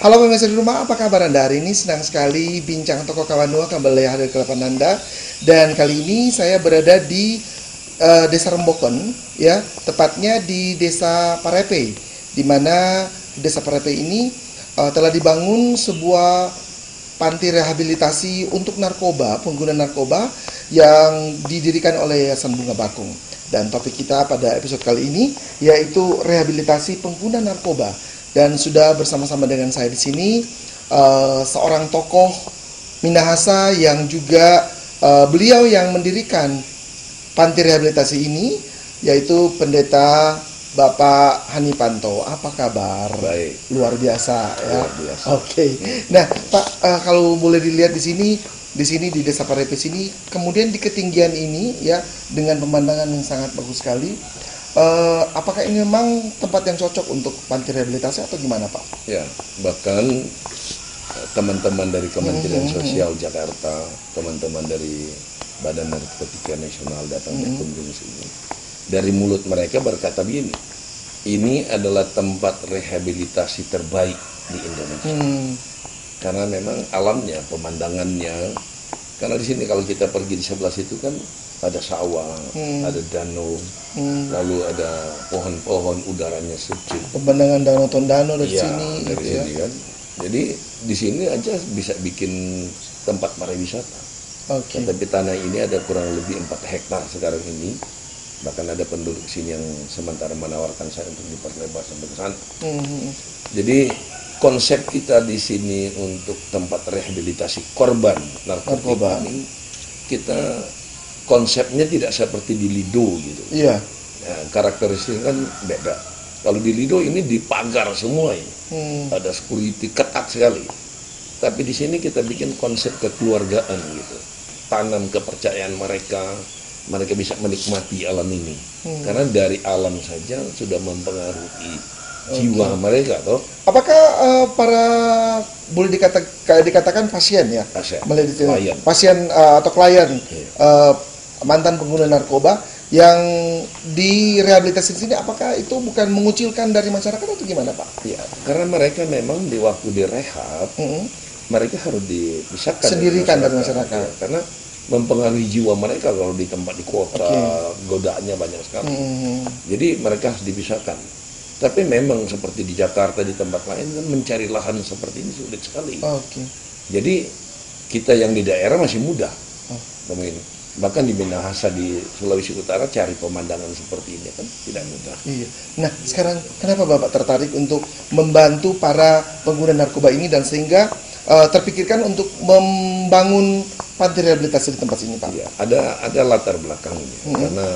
Halo pemirsa di rumah, apa kabar Anda hari ini? Senang sekali bincang toko kawan dua kembali hadir ke depan Anda. Dan kali ini saya berada di uh, Desa Rembokon, ya, tepatnya di Desa Parepe, di mana Desa Parepe ini uh, telah dibangun sebuah panti rehabilitasi untuk narkoba, pengguna narkoba yang didirikan oleh Yayasan Bunga Bakung. Dan topik kita pada episode kali ini yaitu rehabilitasi pengguna narkoba dan sudah bersama-sama dengan saya di sini uh, seorang tokoh Minahasa yang juga uh, beliau yang mendirikan panti rehabilitasi ini yaitu pendeta Bapak Hani Panto. Apa kabar? Baik. Luar biasa ya. Luar biasa. Oke. Okay. Nah, Pak uh, kalau boleh dilihat di sini di sini di Desa Parepe sini kemudian di ketinggian ini ya dengan pemandangan yang sangat bagus sekali Uh, apakah ini memang tempat yang cocok untuk panti rehabilitasi atau gimana Pak? Ya, bahkan eh, teman-teman dari Kementerian hmm. Sosial Jakarta, teman-teman dari Badan Narkotika Nasional datang hmm. berkunjung sini. Dari mulut mereka berkata begini, ini adalah tempat rehabilitasi terbaik di Indonesia. Hmm. Karena memang alamnya, pemandangannya, karena di sini kalau kita pergi di sebelah situ kan ada sawah, hmm. ada danau, hmm. lalu ada pohon-pohon, udaranya sejuk. Pemandangan danau Tondano dari ya, sini. Dari gitu sini ya. kan. Jadi di sini aja bisa bikin tempat pariwisata. Okay. Tapi tanah ini ada kurang lebih 4 hektar sekarang ini. Bahkan ada penduduk sini yang sementara menawarkan saya untuk diperlebar sampai ke sana. Hmm. Jadi konsep kita di sini untuk tempat rehabilitasi korban narkoba ini kita konsepnya tidak seperti di Lido gitu. Iya. Ya, karakteristik kan beda. Kalau di Lido ini dipagar semua ini. Hmm. Ada security ketat sekali. Tapi di sini kita bikin konsep kekeluargaan gitu. Tanam kepercayaan mereka, mereka bisa menikmati alam ini. Hmm. Karena dari alam saja sudah mempengaruhi okay. jiwa mereka toh. Apakah uh, para boleh dikata, dikatakan pasien ya? Pasien. Pasien uh, atau klien yeah. uh, mantan pengguna narkoba yang direhabilitasi di sini apakah itu bukan mengucilkan dari masyarakat atau gimana Pak? Ya, karena mereka memang di waktu direhab mm -hmm. mereka harus dipisahkan sendirikan dari masyarakat, dari masyarakat. Ya, karena mempengaruhi jiwa mereka kalau di tempat di kota okay. godaannya banyak sekali. Mm -hmm. Jadi mereka harus dipisahkan. Tapi memang seperti di Jakarta di tempat lain kan mencari lahan seperti ini sulit sekali. Okay. Jadi kita yang di daerah masih mudah. Oh. Bahkan di Minahasa di Sulawesi Utara cari pemandangan seperti ini kan tidak mudah. Iya. Nah sekarang kenapa bapak tertarik untuk membantu para pengguna narkoba ini dan sehingga uh, terpikirkan untuk membangun panti rehabilitasi di tempat ini pak? Iya. Ada ada latar belakangnya hmm. karena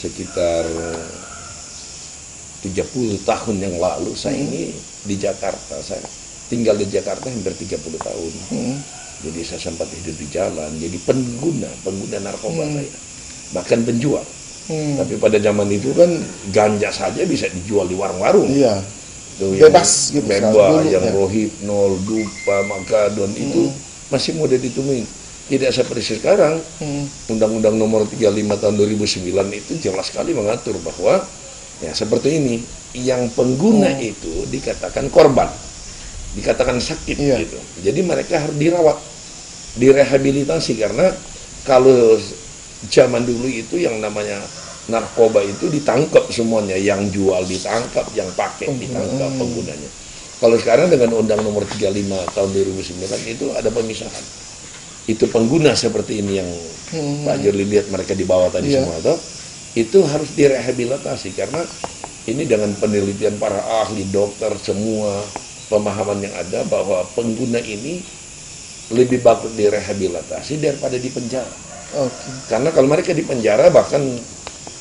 sekitar 30 tahun yang lalu saya hmm. ini di Jakarta saya tinggal di Jakarta hampir 30 tahun. Hmm jadi saya sempat hidup di jalan jadi pengguna pengguna narkoba hmm. saya bahkan penjual hmm. tapi pada zaman itu kan ganja saja bisa dijual di warung-warung iya Tuh, bebas gitu bebas yang ya. rohipnol dupa makadon hmm. itu masih mudah ditemuin tidak seperti sekarang hmm. Undang-Undang Nomor 35 tahun 2009 itu jelas sekali mengatur bahwa ya seperti ini yang pengguna hmm. itu dikatakan korban dikatakan sakit iya. gitu. Jadi mereka harus dirawat, direhabilitasi karena kalau zaman dulu itu yang namanya narkoba itu ditangkap semuanya, yang jual ditangkap, yang pakai ditangkap hmm. penggunanya. Kalau sekarang dengan Undang Nomor 35 tahun 2009 itu ada pemisahan. Itu pengguna seperti ini yang hmm. Pak Jurli lihat mereka di bawah tadi yeah. semua itu harus direhabilitasi karena ini dengan penelitian para ahli dokter semua pemahaman yang ada bahwa pengguna ini lebih bagus direhabilitasi daripada di penjara. Okay. Karena kalau mereka di penjara bahkan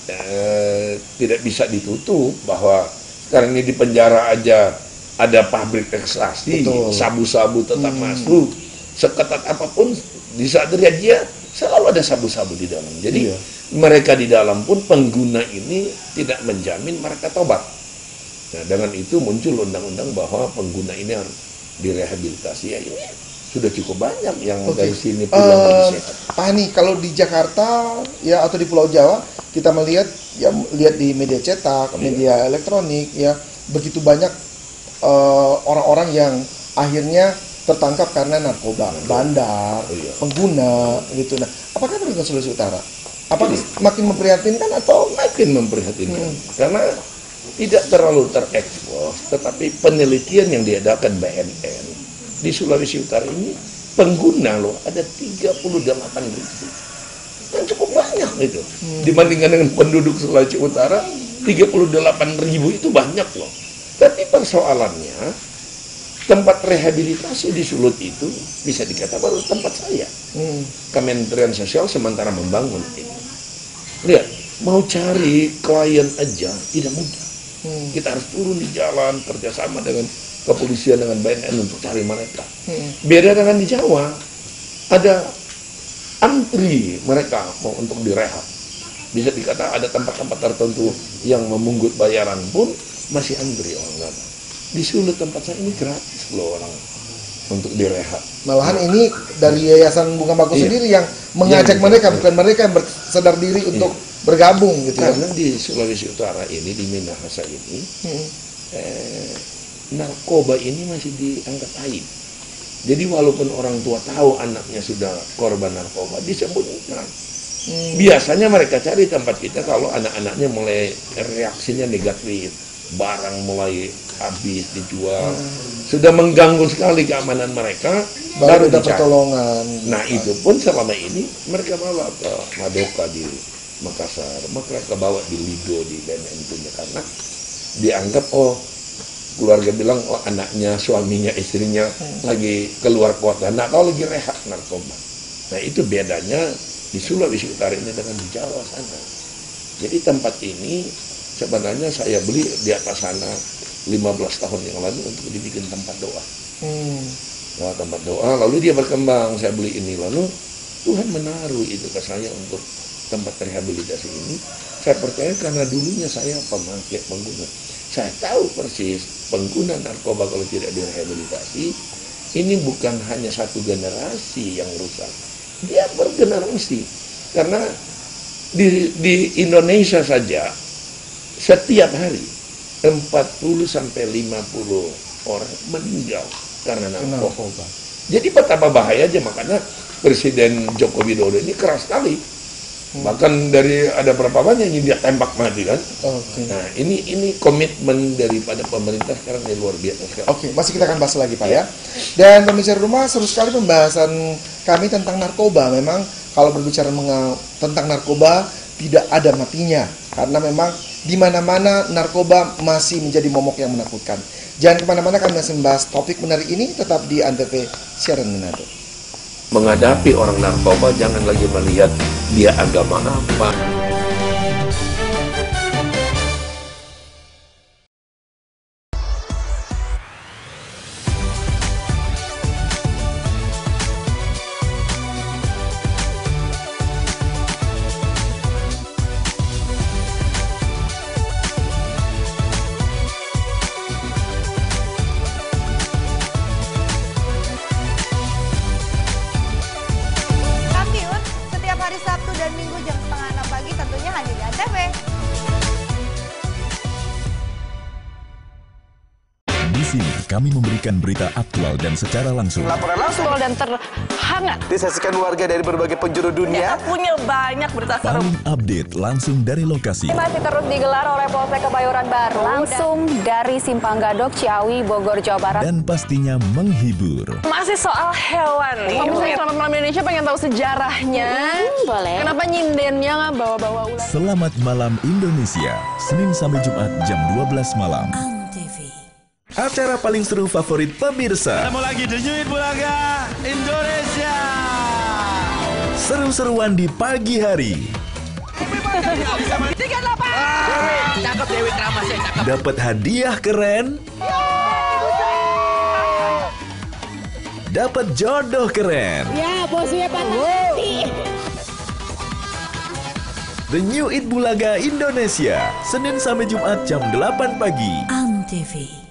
eh, tidak bisa ditutup bahwa sekarang ini di penjara aja ada pabrik ekstasi, sabu-sabu tetap hmm. masuk, seketat apa pun di saat dia selalu ada sabu-sabu di dalam. Jadi iya. mereka di dalam pun pengguna ini tidak menjamin mereka tobat. Nah, dengan itu muncul undang-undang bahwa pengguna ini harus direhabilitasi. Ya ini sudah cukup banyak yang okay. dari sini pulang uh, Pak Hani, kalau di Jakarta ya atau di Pulau Jawa kita melihat ya lihat di media cetak, yeah. media elektronik ya begitu banyak eh, orang-orang uh, yang akhirnya tertangkap karena narkoba, bandar, oh, iya. pengguna gitu. Nah, apakah itu Sulawesi Utara? Apakah Jadi, makin memprihatinkan atau makin memprihatinkan? Hmm. Karena tidak terlalu terekspos, tetapi penelitian yang diadakan BNN di Sulawesi Utara ini pengguna loh ada 38 ribu. Kan cukup banyak itu. Hmm. dibandingkan dengan penduduk Sulawesi Utara 38 ribu itu banyak loh. Tapi persoalannya tempat rehabilitasi di Sulut itu bisa dikatakan baru tempat saya. Hmm. Kementerian Sosial sementara membangun itu lihat mau cari klien aja tidak mudah hmm. kita harus turun di jalan kerjasama dengan kepolisian dengan BNN untuk cari mereka hmm. beda dengan di Jawa ada antri mereka mau untuk direhab. Bisa dikata ada tempat-tempat tertentu yang memungut bayaran pun masih antri orang nggak Di Sulut tempat saya ini gratis loh orang untuk direhab. Malahan ini dari Yayasan Bunga Bagus iya. sendiri yang mengajak iya, mereka, bukan mereka yang bersadar diri iya. untuk bergabung gitu ya. Karena di Sulawesi Utara ini, di Minahasa ini, hmm. eh, narkoba ini masih dianggap aib jadi walaupun orang tua tahu anaknya sudah korban narkoba, disembunyikan. Hmm. Biasanya mereka cari tempat kita kalau anak-anaknya mulai reaksinya negatif, barang mulai habis dijual, hmm. sudah mengganggu sekali keamanan mereka, baru, baru pertolongan. Nah itu pun selama ini mereka bawa ke Madoka di Makassar, mereka bawa di Lido di BNN punya karena dianggap oh keluarga bilang oh anaknya suaminya istrinya hmm. lagi keluar kota. Nah kalau lagi rehat narkoba. Nah itu bedanya di Sulawesi Utara ini dengan di Jawa sana. Jadi tempat ini sebenarnya saya beli di atas sana 15 tahun yang lalu untuk dibikin tempat doa. Hmm. nah, tempat doa lalu dia berkembang saya beli ini. Lalu Tuhan menaruh itu ke saya untuk tempat rehabilitasi ini saya percaya karena dulunya saya pemakai pengguna saya tahu persis pengguna narkoba kalau tidak direhabilitasi ini bukan hanya satu generasi yang rusak, dia bergenerasi. Karena di, di Indonesia saja setiap hari 40 sampai 50 orang meninggal karena narkoba. Jadi betapa bahaya aja makanya Presiden Joko Widodo ini keras sekali bahkan dari ada berapa banyak yang dia tembak mati kan? Okay. nah ini ini komitmen daripada pemerintah sekarang yang luar biasa oke okay, masih kita akan bahas lagi pak ya. Dan pemirsa rumah seru sekali pembahasan kami tentang narkoba. Memang kalau berbicara tentang narkoba tidak ada matinya. Karena memang di mana-mana narkoba masih menjadi momok yang menakutkan. Jangan ke mana-mana kami masih membahas topik menarik ini. Tetap di Antv siaran Manado menghadapi orang narkoba jangan lagi melihat dia agama apa berita aktual dan secara langsung. Laporan langsung dan terhangat. Disaksikan warga dari berbagai penjuru dunia. Kita punya banyak berita seru. Paling update langsung dari lokasi. Masih terus digelar oleh Polsek Kebayoran Baru. Langsung dan... dari Simpang Gadok, Ciawi, Bogor, Jawa Barat. Dan pastinya menghibur. Masih soal hewan nih. Kamu saya Selamat Malam Indonesia pengen tahu sejarahnya. Hmm, boleh. Kenapa nyindennya nggak bawa-bawa ular? Selamat Malam Indonesia. Senin sampai Jumat jam 12 malam. Acara paling seru favorit pemirsa. Ketemu lagi The New Bulaga Indonesia. Seru-seruan di pagi hari. Dapat hadiah keren. Dapat jodoh keren. Ya, bosnya patah The New It Bulaga Indonesia, Senin sampai Jumat jam 8 pagi. Antv.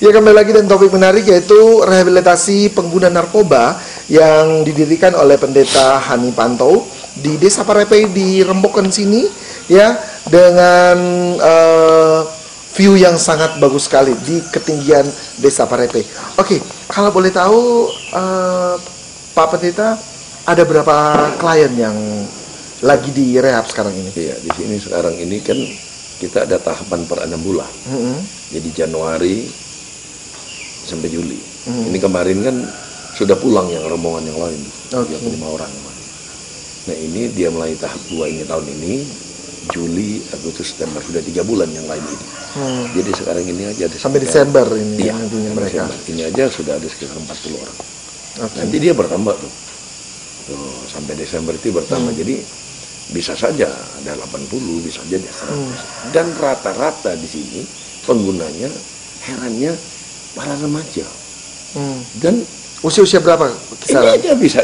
Ya kembali lagi dan topik menarik yaitu rehabilitasi pengguna narkoba yang didirikan oleh pendeta Hani Panto di Desa Parepe di Rembokan sini ya dengan uh, view yang sangat bagus sekali di ketinggian Desa Parepe. Oke, kalau boleh tahu uh, Pak Pendeta ada berapa klien yang lagi di rehab sekarang ini? Iya, di sini sekarang ini kan kita ada tahapan per enam bulan. Mm -hmm. Jadi Januari sampai Juli. Mm -hmm. Ini kemarin kan sudah pulang yang rombongan yang lain, okay. yang lima orang. Nah ini dia mulai tahap dua ini tahun ini, Juli, Agustus, September sudah tiga bulan yang lain ini. Hmm. Jadi sekarang ini aja ada sampai Desember ini iya, mereka. Desember. Ini aja sudah ada sekitar 40 orang. Okay. Nanti dia bertambah tuh. tuh. Sampai Desember itu bertambah. Hmm. Jadi bisa saja ada 80, bisa saja ada 100. Hmm. Dan rata-rata di sini penggunanya herannya para remaja. Hmm. Dan usia-usia berapa kisaran? Ini aja bisa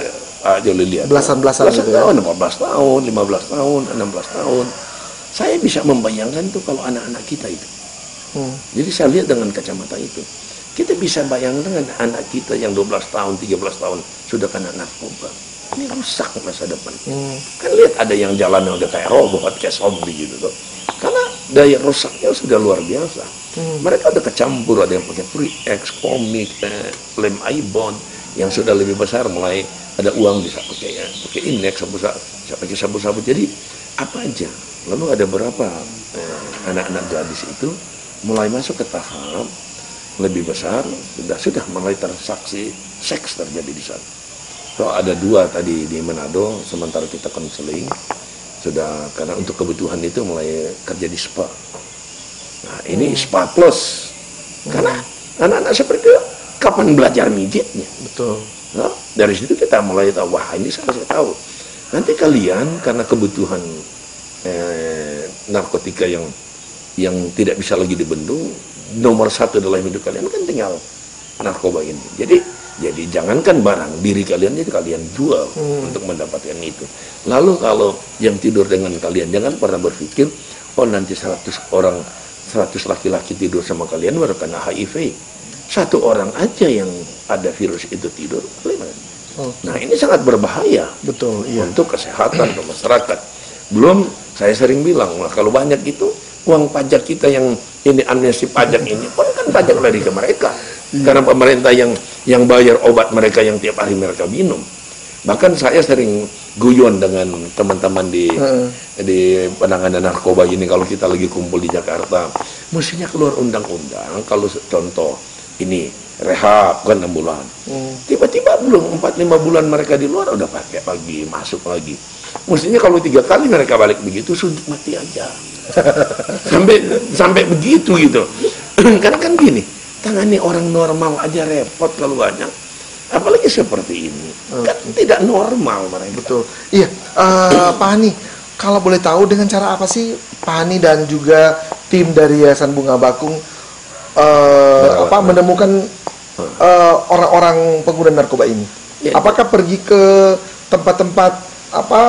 aja lihat. Belasan-belasan gitu ya? tahun, 15 tahun, 15 tahun, 16 tahun. Saya bisa membayangkan tuh kalau anak-anak kita itu. Hmm. Jadi saya lihat dengan kacamata itu. Kita bisa bayangkan dengan anak kita yang 12 tahun, 13 tahun sudah kena narkoba ini rusak masa depan. Hmm. Kan lihat ada yang jalan udah kayak robot, kayak zombie gitu tuh. Karena daya rusaknya sudah luar biasa. Hmm. Mereka udah kecampur, ada yang pakai free X, komik, eh, lem ibon yang sudah lebih besar mulai ada uang bisa pakai ya, pakai indeks bisa, bisa pakai sabu-sabu. Jadi apa aja. Lalu ada berapa eh, anak-anak eh, gadis itu mulai masuk ke tahap lebih besar sudah sudah mulai tersaksi seks terjadi di sana. So, ada dua tadi di Manado, sementara kita konseling sudah karena untuk kebutuhan itu mulai kerja di spa. Nah ini hmm. spa plus karena anak-anak seperti itu kapan belajar mijitnya? Betul. Nah, dari situ kita mulai tahu wah ini saya, saya tahu. Nanti kalian karena kebutuhan eh, narkotika yang yang tidak bisa lagi dibendung, nomor satu dalam hidup kalian kan tinggal narkoba ini. Jadi jadi jangankan barang, diri kalian jadi kalian jual hmm. untuk mendapatkan itu. Lalu kalau yang tidur dengan kalian, jangan pernah berpikir, oh nanti 100 orang, 100 laki-laki tidur sama kalian baru kena HIV. Satu orang aja yang ada virus itu tidur, Okay. Nah ini sangat berbahaya Betul, iya. untuk kesehatan untuk masyarakat. Belum saya sering bilang, nah, kalau banyak itu uang pajak kita yang ini amnesti pajak ini, pun kan pajak lari ke mereka. Karena pemerintah yang yang bayar obat mereka yang tiap hari mereka minum. Bahkan saya sering guyon dengan teman-teman di uh. di penanganan narkoba ini kalau kita lagi kumpul di Jakarta, mestinya keluar undang-undang kalau contoh ini rehab kan enam bulan. Hmm. Tiba-tiba belum empat lima bulan mereka di luar udah pakai pagi masuk lagi. Mestinya kalau tiga kali mereka balik begitu suntik mati aja. sampai sampai begitu gitu. Karena kan gini, tangani orang normal aja repot kalau banyak. Apalagi seperti ini. Okay. kan tidak normal mereka. Betul. Iya uh, Pak Hani kalau boleh tahu dengan cara apa sih Pak Hani dan juga tim dari Yayasan Bunga Bakung uh, apa menemukan uh, orang-orang pengguna narkoba ini? Ya, apakah pergi ke tempat-tempat apa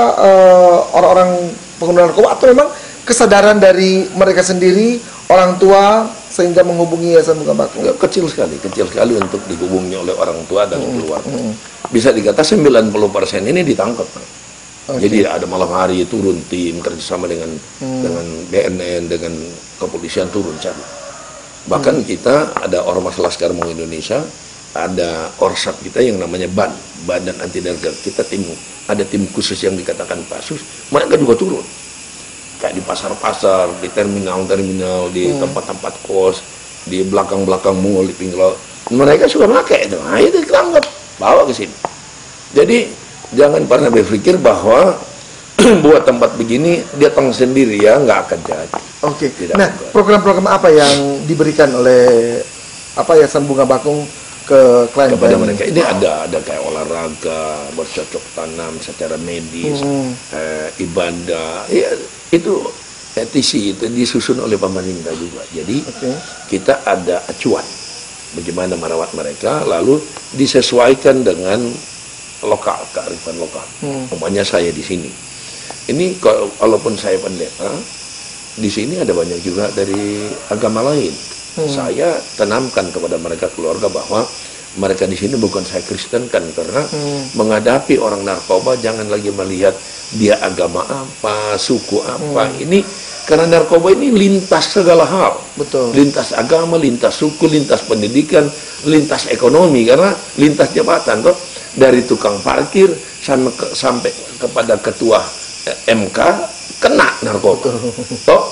orang-orang uh, pengguna narkoba atau memang kesadaran dari mereka sendiri orang tua sehingga menghubungi Yayasan Bunga Bakung? Kecil sekali, kecil sekali untuk dihubungi oleh orang tua dan hmm. keluarga. Hmm. Bisa dikata 90% ini ditangkap. Okay. Jadi ada malam hari turun tim kerjasama dengan hmm. dengan BNN dengan kepolisian turun cari. Bahkan hmm. kita ada ormas Laskar Mau Indonesia, ada orsap kita yang namanya BAN, Badan Anti Narkoba. Kita tim ada tim khusus yang dikatakan Pasus, mereka juga turun kayak di pasar-pasar, di terminal-terminal, di hmm. tempat-tempat hmm. kos, di belakang-belakang mall, di pinggir Mereka suka pakai itu. Nah, itu ditangkap, bawa ke sini. Jadi jangan pernah berpikir bahwa buat tempat begini dia tang sendiri ya nggak akan jadi. Oke. Okay. Nah, program-program apa yang diberikan oleh apa ya Bunga Bakung ke klien kepada mereka ini ada ada kayak olahraga bercocok tanam secara medis hmm. eh, ibadah ya itu petisi itu disusun oleh pemerintah juga jadi okay. kita ada acuan bagaimana merawat mereka lalu disesuaikan dengan lokal kearifan lokal hmm. umpamanya saya di sini ini kalau walaupun saya pendeta di sini ada banyak juga dari agama lain hmm. saya tanamkan kepada mereka keluarga bahwa mereka di sini bukan saya Kristen kan karena hmm. menghadapi orang narkoba jangan lagi melihat dia agama apa, suku apa. Hmm. Ini Karena narkoba ini lintas segala hal. Betul. Lintas agama, lintas suku, lintas pendidikan, lintas ekonomi. Karena lintas jabatan. Toh. Dari tukang parkir sampai, ke, sampai kepada ketua eh, MK kena narkoba. Toh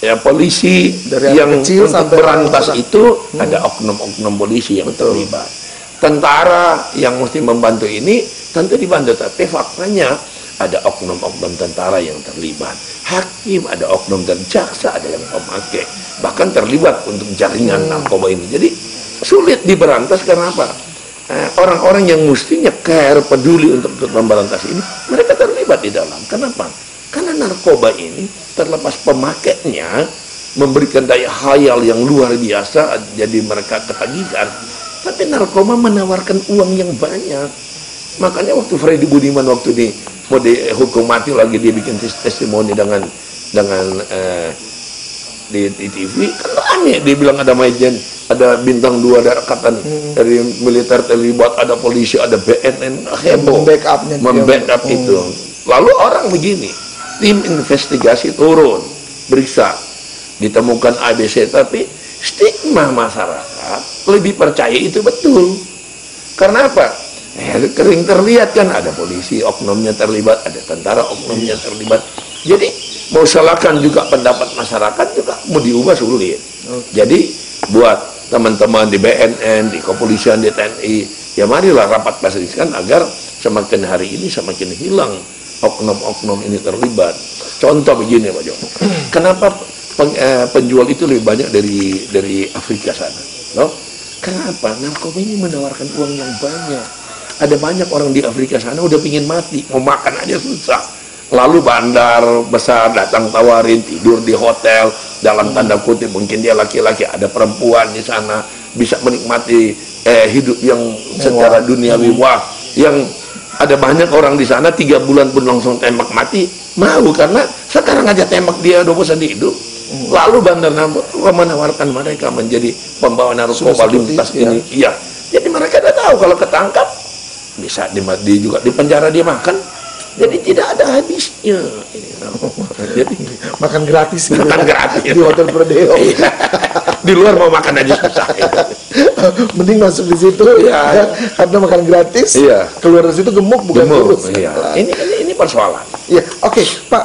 ya polisi Dari yang kecil untuk sampai berantas itu ada oknum-oknum polisi yang terlibat. Tentara yang mesti membantu ini tentu dibantu, tapi faktanya ada oknum-oknum tentara yang terlibat. Hakim ada oknum dan jaksa ada yang pemakai, bahkan terlibat untuk jaringan narkoba ini. Jadi sulit diberantas karena apa? Eh, Orang-orang yang mestinya care, peduli untuk untuk memberantas ini, mereka terlibat di dalam. Kenapa? Karena narkoba ini terlepas pemakainya memberikan daya hayal yang luar biasa, jadi mereka ketagihan. Tapi narkoba menawarkan uang yang banyak. Makanya waktu Freddy Budiman waktu di mau dihukum mati lagi dia bikin tes- testimoni dengan dengan eh, di, di TV kan aneh dia bilang ada majen ada bintang dua ada rekatan dari militer terlibat ada polisi ada BNN heboh. Membackup-nya membackup Hmm. itu. Lalu orang begini tim investigasi turun beriksa. Ditemukan ABC tapi stigma masyarakat lebih percaya itu betul. Karena apa? Eh, kering terlihat kan ada polisi oknumnya terlibat ada tentara oknumnya terlibat. Jadi mau salahkan juga pendapat masyarakat juga mau diubah sulit. Jadi buat teman-teman di BNN di kepolisian di TNI ya marilah rapat pastikan agar semakin hari ini semakin hilang oknum-oknum ini terlibat. Contoh begini Pak Jo. Kenapa peng- eh, penjual itu lebih banyak dari dari Afrika sana no? kenapa? Narkoba ini menawarkan uang yang banyak. Ada banyak orang di Afrika sana udah pingin mati mau makan aja susah. Lalu bandar besar datang tawarin tidur di hotel dalam tanda kutip mungkin dia laki-laki ada perempuan di sana bisa menikmati eh, hidup yang secara duniawi wah. Yang ada banyak orang di sana tiga bulan pun langsung tembak mati mau karena sekarang aja tembak dia udah bosan hidup lalu bandar narkoba menawarkan mereka menjadi pembawa narkoba lintas ini iya jadi mereka udah tahu kalau ketangkap bisa di, di juga di penjara dia makan jadi tidak ada habisnya jadi Makan gratis gitu. Makan gratis. Di Hotel Prodeo. iya. di luar mau makan aja susah Mending masuk di situ Iya. ya, karena makan gratis. Iya. Keluar dari situ gemuk bukan Gemuk, kurus. iya. ini, ini ini persoalan Iya, oke, Pak.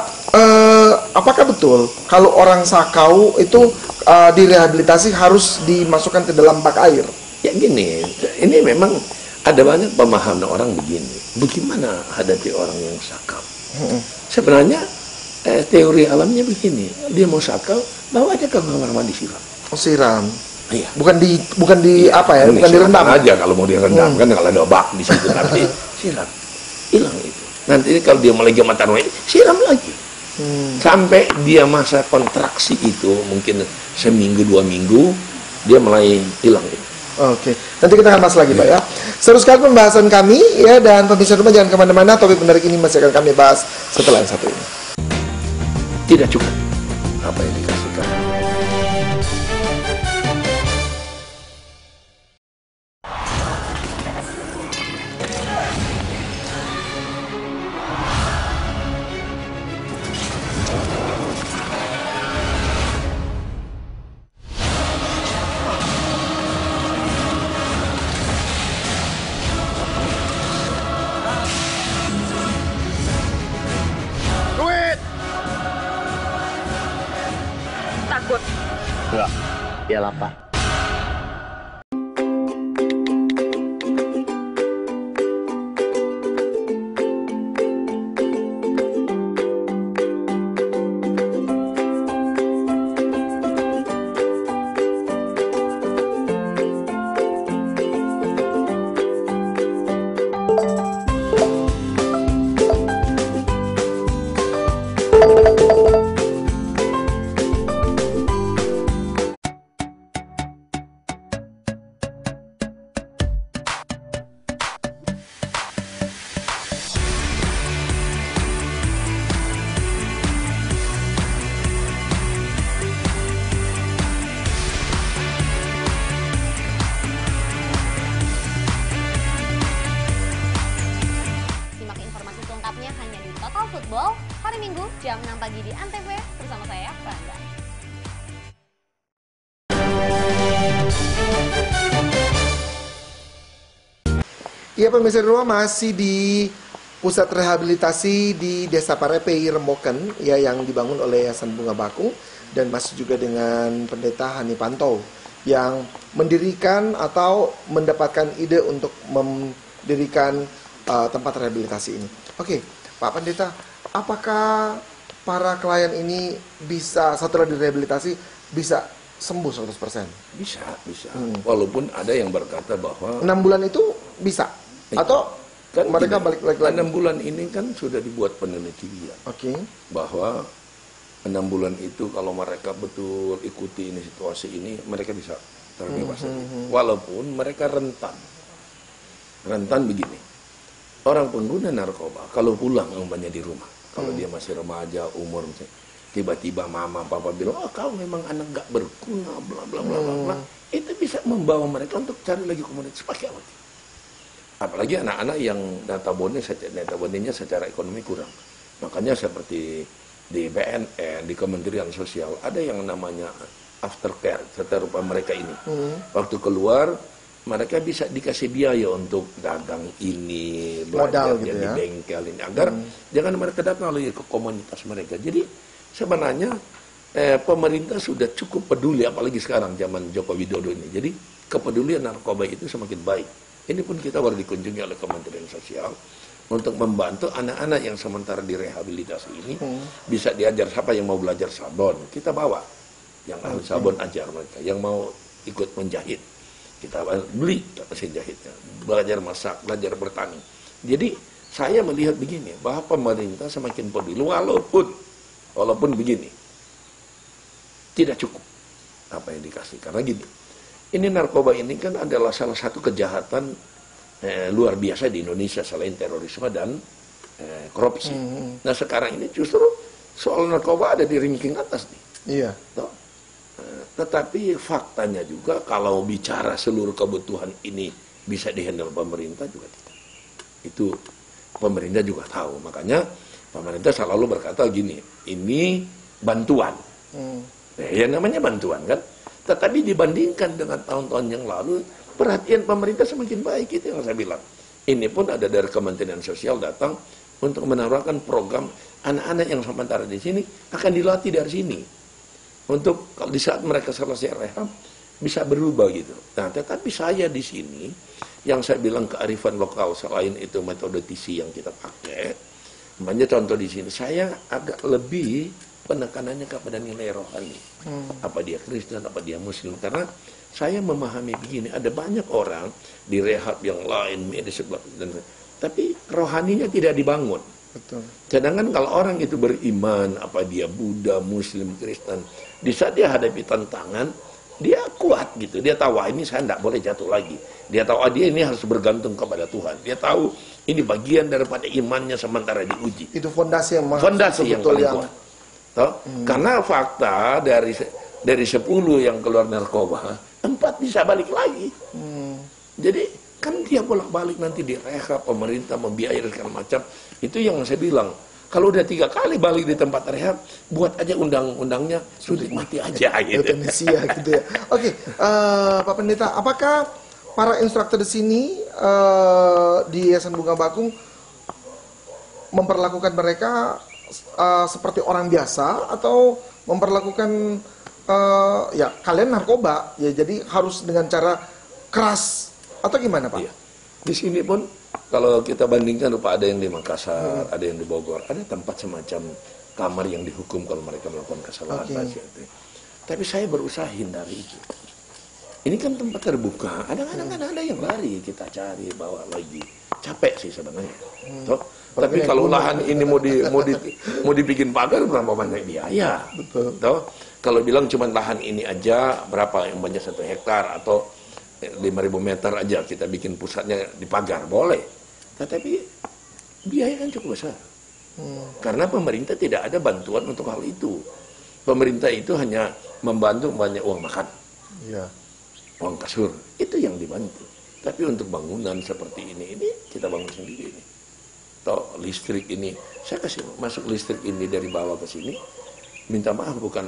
Apakah betul kalau orang sakau itu eh, direhabilitasi harus dimasukkan ke dalam bak air? ya gini ini memang ada banyak pemahaman orang begini. Bagaimana hadapi orang yang sakau? Sebenarnya eh, teori alamnya begini. Dia mau sakau bawa aja ke kamar mandi siram Oh, siram. iya. Bukan di bukan di apa ya? Ini Bukan direndam. aja kalau mau direndam kan kalau ada bak di situ. Tapi siram. Hilang itu. Nanti kalau dia melegi mata ini siram lagi sampai dia masa kontraksi itu mungkin seminggu dua minggu dia mulai hilang Oke, nanti kita akan bahas lagi Pak ya. Seru sekali pembahasan kami ya dan pemirsa rumah jangan ke mana-mana. Topik menarik ini masih akan kami bahas setelah yang satu ini. tidak cukup apa yang dikasihkan Ya lapar. Iya pemirsa di rumah masih di pusat rehabilitasi di Desa Parepei Remboken ya yang dibangun oleh Yayasan Bunga Bakung dan masih juga dengan Pendeta Hani Pantau yang mendirikan atau mendapatkan ide untuk mendirikan uh, tempat rehabilitasi ini. Oke, Pak Pendeta, apakah para klien ini bisa setelah direhabilitasi bisa sembuh 100%? Bisa, bisa. Hmm. Walaupun ada yang berkata bahwa 6 bulan itu bisa. Atau kan mereka balik lagi lagi. Enam bulan ini kan sudah dibuat penelitian. Oke. Okay. Bahwa enam bulan itu kalau mereka betul ikuti ini situasi ini mereka bisa terbebas. Mm -hmm. Walaupun mereka rentan. Rentan begini. Orang pengguna narkoba kalau pulang umpamanya di rumah, kalau hmm. dia masih remaja umur tiba-tiba mama papa bilang, "Oh, kau memang anak gak berguna bla bla bla bla." bla. Hmm. Itu bisa membawa mereka untuk cari lagi komunitas pakai apa? Apalagi anak-anak yang databone databonenya secara ekonomi kurang makanya seperti di BNN di Kementerian Sosial ada yang namanya aftercare seterupa mereka ini hmm. waktu keluar mereka bisa dikasih biaya untuk dagang ini modal gitu ya. di bengkel ini agar hmm. jangan mereka datang lagi ke komunitas mereka jadi sebenarnya eh, pemerintah sudah cukup peduli apalagi sekarang zaman Joko Widodo ini jadi kepedulian narkoba itu semakin baik ini pun kita baru dikunjungi oleh Kementerian Sosial untuk membantu anak-anak yang sementara direhabilitasi ini hmm. bisa diajar siapa yang mau belajar sabon kita bawa. Yang ahli okay. sabon ajar mereka. Yang mau ikut menjahit kita beli mesin jahitnya. Belajar masak belajar bertani. Jadi saya melihat begini bahwa pemerintah semakin peduli walaupun walaupun begini tidak cukup apa yang dikasih. Karena gini ini narkoba ini kan adalah salah satu kejahatan eh, luar biasa di Indonesia selain terorisme dan eh, korupsi. Mm -hmm. Nah sekarang ini justru soal narkoba ada di ranking atas nih. Iya. Toh? Eh, tetapi faktanya juga kalau bicara seluruh kebutuhan ini bisa dihandle pemerintah juga tidak. Itu pemerintah juga tahu. Makanya pemerintah selalu berkata gini, ini bantuan. Hmm. Ya, ya namanya bantuan kan tetapi dibandingkan dengan tahun-tahun yang lalu, perhatian pemerintah semakin baik itu yang saya bilang. Ini pun ada dari Kementerian Sosial datang untuk menawarkan program anak-anak yang sementara di sini akan dilatih dari sini. Untuk di saat mereka selesai rehab bisa berubah gitu. Nah, tetapi saya di sini yang saya bilang kearifan lokal selain itu metode TC yang kita pakai, namanya contoh di sini saya agak lebih penekanannya kepada nilai rohani. Hmm. Apa dia Kristen, apa dia Muslim. Karena saya memahami begini, ada banyak orang di rehab yang lain, medis, dan tapi rohaninya tidak dibangun. Betul. Sedangkan kalau orang itu beriman, apa dia Buddha, Muslim, Kristen, di saat dia hadapi tantangan, dia kuat gitu. Dia tahu ini saya tidak boleh jatuh lagi. Dia tahu ah, dia ini harus bergantung kepada Tuhan. Dia tahu ini bagian daripada imannya sementara diuji. Itu fondasi yang fondasi yang paling yang... kuat. Toh? Hmm. Karena fakta dari dari 10 yang keluar narkoba, empat bisa balik lagi. Hmm. Jadi kan dia bolak-balik nanti direhab, pemerintah membiayai segala macam. Itu yang saya bilang. Kalau udah tiga kali balik di tempat rehab, buat aja undang-undangnya sudah mati aja gitu. Euthanasia gitu ya. Oke, okay, uh, eh, Pak Pendeta, apakah para instruktur di sini uh, di Yayasan Bunga Bakung memperlakukan mereka uh, seperti orang biasa atau memperlakukan uh, ya kalian narkoba ya jadi harus dengan cara keras atau gimana pak? Iya. Di sini pun kalau kita bandingkan lupa ada yang di Makassar, hmm. ada yang di Bogor, ada tempat semacam kamar yang dihukum kalau mereka melakukan kesalahan okay. Tapi saya berusaha hindari itu. Ini kan tempat terbuka, ada kadang hmm. ada yang lari kita cari bawa lagi. Capek sih sebenarnya. Hmm. So, tapi kalau lahan ini mau di mau di mau dibikin pagar berapa banyak biaya? Betul. Tuh, kalau bilang cuma lahan ini aja berapa yang banyak satu hektar atau 5.000 meter aja kita bikin pusatnya di pagar boleh. Tetapi biaya kan cukup besar. Hmm. Karena pemerintah tidak ada bantuan untuk hal itu. Pemerintah itu hanya membantu banyak uang makan. Ya. Uang kasur. Itu yang dibantu. Tapi untuk bangunan seperti ini, ini kita bangun sendiri. Ini. Toh listrik ini saya kasih masuk listrik ini dari bawah ke sini minta maaf bukan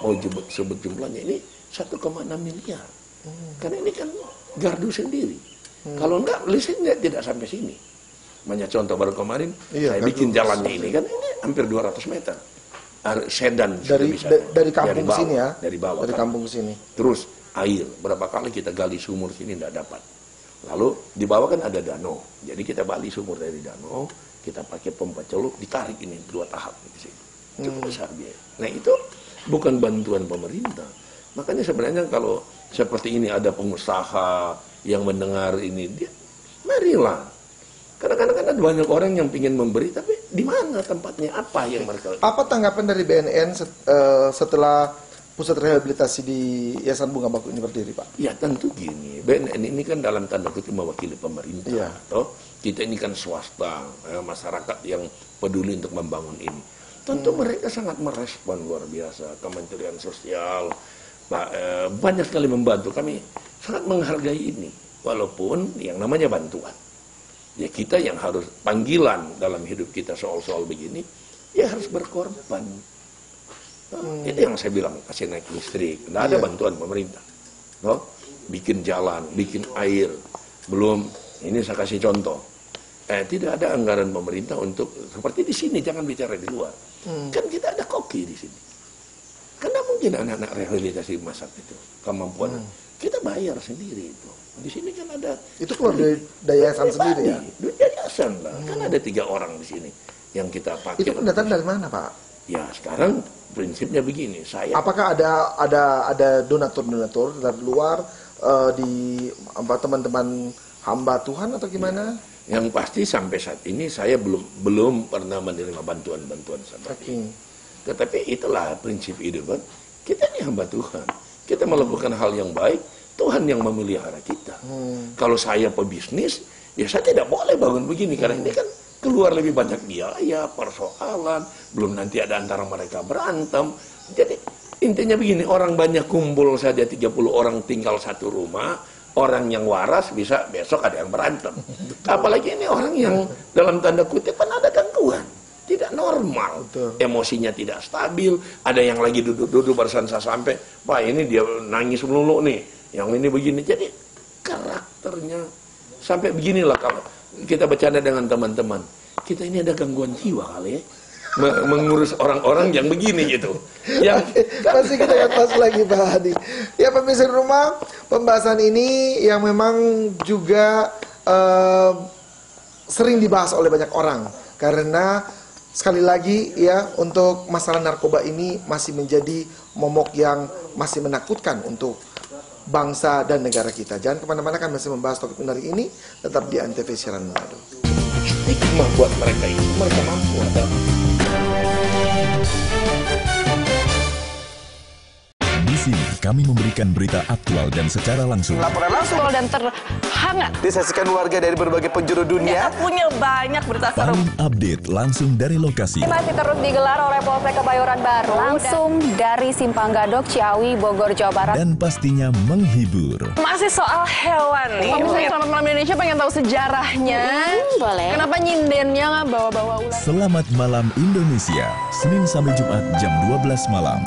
mau jebut, sebut jumlahnya ini 1,6 miliar. Hmm. karena ini kan gardu sendiri. Hmm. kalau enggak listriknya tidak sampai sini. Banyak contoh baru kemarin iya, saya bikin jalannya ini kan ini hampir 200 meter. Sedan dari bisa, da, dari kampung dari bawah, sini ya? dari bawah dari kampung sini. Terus air berapa kali kita gali sumur sini tidak dapat lalu di bawah kan ada danau jadi kita balik sumur dari danau kita pakai pompa celup ditarik ini dua tahap di sini cukup hmm. besar biaya nah itu bukan bantuan pemerintah makanya sebenarnya kalau seperti ini ada pengusaha yang mendengar ini dia marilah Kadang-kadang kan ada banyak orang yang ingin memberi, tapi di mana tempatnya? Apa yang mereka? Apa tanggapan dari BNN set, uh, setelah pusat rehabilitasi di Yayasan Bunga Baku ini berdiri, Pak? Ya tentu gini, BNN ini kan dalam tanda kutip mewakili pemerintah, ya. toh kita ini kan swasta, eh, masyarakat yang peduli untuk membangun ini. Tentu hmm. mereka sangat merespon luar biasa, Kementerian Sosial, Pak, eh, banyak sekali membantu. Kami sangat menghargai ini, walaupun yang namanya bantuan ya kita yang harus panggilan dalam hidup kita soal-soal begini ya harus berkorban hmm. itu yang saya bilang kasih naik listrik. Tidak ada yeah. bantuan pemerintah. No? bikin jalan bikin air. Belum. Ini saya kasih contoh. Eh tidak ada anggaran pemerintah untuk seperti di sini jangan bicara di luar. Hmm. kan kita ada koki di sini. Karena mungkin anak-anak rehabilitasi masak itu kemampuan. Hmm. kita bayar sendiri itu. Di sini kan ada itu keluar dari yayasan sendiri ya? duit yayasan lah. Hmm. kan ada tiga orang di sini yang kita pakai itu pendataan dari mana pak? Ya sekarang prinsipnya begini saya apakah ada ada ada donatur donatur dari luar uh, di teman-teman hamba Tuhan atau gimana ya. yang pasti sampai saat ini saya belum belum pernah menerima bantuan-bantuan seperti okay. ini tetapi itulah prinsip hidup kan kita ini hamba Tuhan kita melakukan hal yang baik Tuhan yang memelihara kita. Hmm. Kalau saya pebisnis, ya saya tidak boleh bangun begini hmm. karena ini kan keluar lebih banyak biaya, persoalan, belum nanti ada antara mereka berantem. Jadi intinya begini, orang banyak kumpul saja 30 orang tinggal satu rumah, orang yang waras bisa besok ada yang berantem. Apalagi ini orang yang dalam tanda kutip kan ada gangguan. Tidak normal, Betul. emosinya tidak stabil. Ada yang lagi duduk-duduk barusan saya sampai, pak ini dia nangis melulu nih yang ini begini. Jadi karakternya sampai beginilah kalau kita bercanda dengan teman-teman. Kita ini ada gangguan jiwa kali ya. Mengurus orang-orang yang begini gitu. Yang masih kita bahas lagi Pak Hadi. Ya pemirsa rumah, pembahasan ini yang memang juga uh, sering dibahas oleh banyak orang karena sekali lagi ya untuk masalah narkoba ini masih menjadi momok yang masih menakutkan untuk bangsa dan negara kita. Jangan ke mana-mana kan masih membahas topik menarik ini, tetap di Antv Siaran Manado. Hikmah buat mereka ini, mereka mampu sini kami memberikan berita aktual dan secara langsung. Laporan langsung dan terhangat. Disaksikan warga dari berbagai penjuru dunia. Kita punya banyak berita seru. Paling update langsung dari lokasi. Masih terus digelar oleh Polsek Kebayoran Baru. Langsung dari Simpang Gadok, Ciawi, Bogor, Jawa Barat. Dan pastinya menghibur. Masih soal hewan nih. Pemirsa Selamat Malam Indonesia pengen tahu sejarahnya. Hmm, boleh. Kenapa nyindennya nggak bawa-bawa ular? Selamat Malam Indonesia. Senin sampai Jumat jam 12 malam.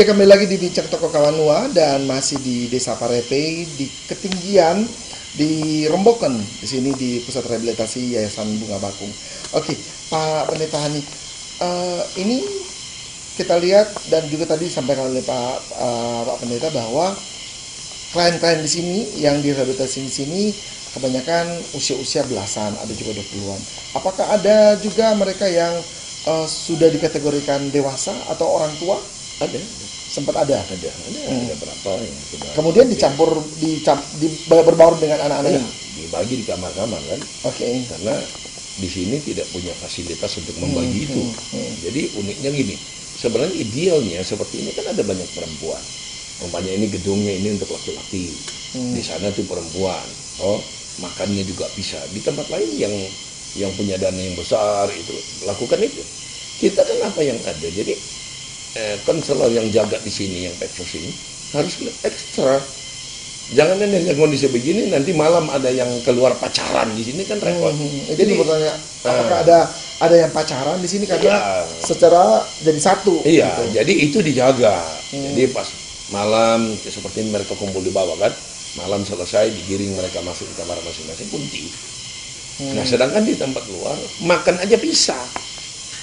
Ya kembali lagi di Bincang Toko Kawanua dan masih di Desa Parepe di ketinggian di Remboken di sini di Pusat Rehabilitasi Yayasan Bunga Bakung. Oke, Pak Pendeta Hani, uh, ini kita lihat dan juga tadi disampaikan oleh Pak uh, Pak Pendeta bahwa klien-klien di sini yang direhabilitasi di sini kebanyakan usia-usia belasan, ada juga 20-an. Apakah ada juga mereka yang uh, sudah dikategorikan dewasa atau orang tua? Ada sempat ada. Ada ada hmm. ada berapa yang sudah kemudian dicampur dicamp, di berbaur dengan anak-anak ya, dibagi di kamar-kamar kan? Oke. Okay. karena di sini tidak punya fasilitas untuk membagi hmm, itu. hmm, hmm. jadi uniknya gini sebenarnya idealnya seperti ini kan ada banyak perempuan. Umpamanya ini gedungnya ini untuk laki-laki. Hmm. di sana tuh perempuan. Oh makannya juga bisa. Di tempat lain yang yang punya dana yang besar itu lakukan itu. Kita kan apa yang ada. Jadi eh, konselor yang jaga di sini yang peksos ini harus ekstra jangan hanya kondisi begini nanti malam ada yang keluar pacaran di sini kan repot. Hmm. Jadi bertanya apakah uh, ada ada yang pacaran di sini karena iya. secara jadi satu. Iya, gitu. jadi itu dijaga. Hmm. Jadi pas malam seperti ini mereka kumpul di bawah kan, malam selesai digiring mereka masuk ke kamar masing-masing kunti. Hmm. Nah sedangkan di tempat luar makan aja bisa.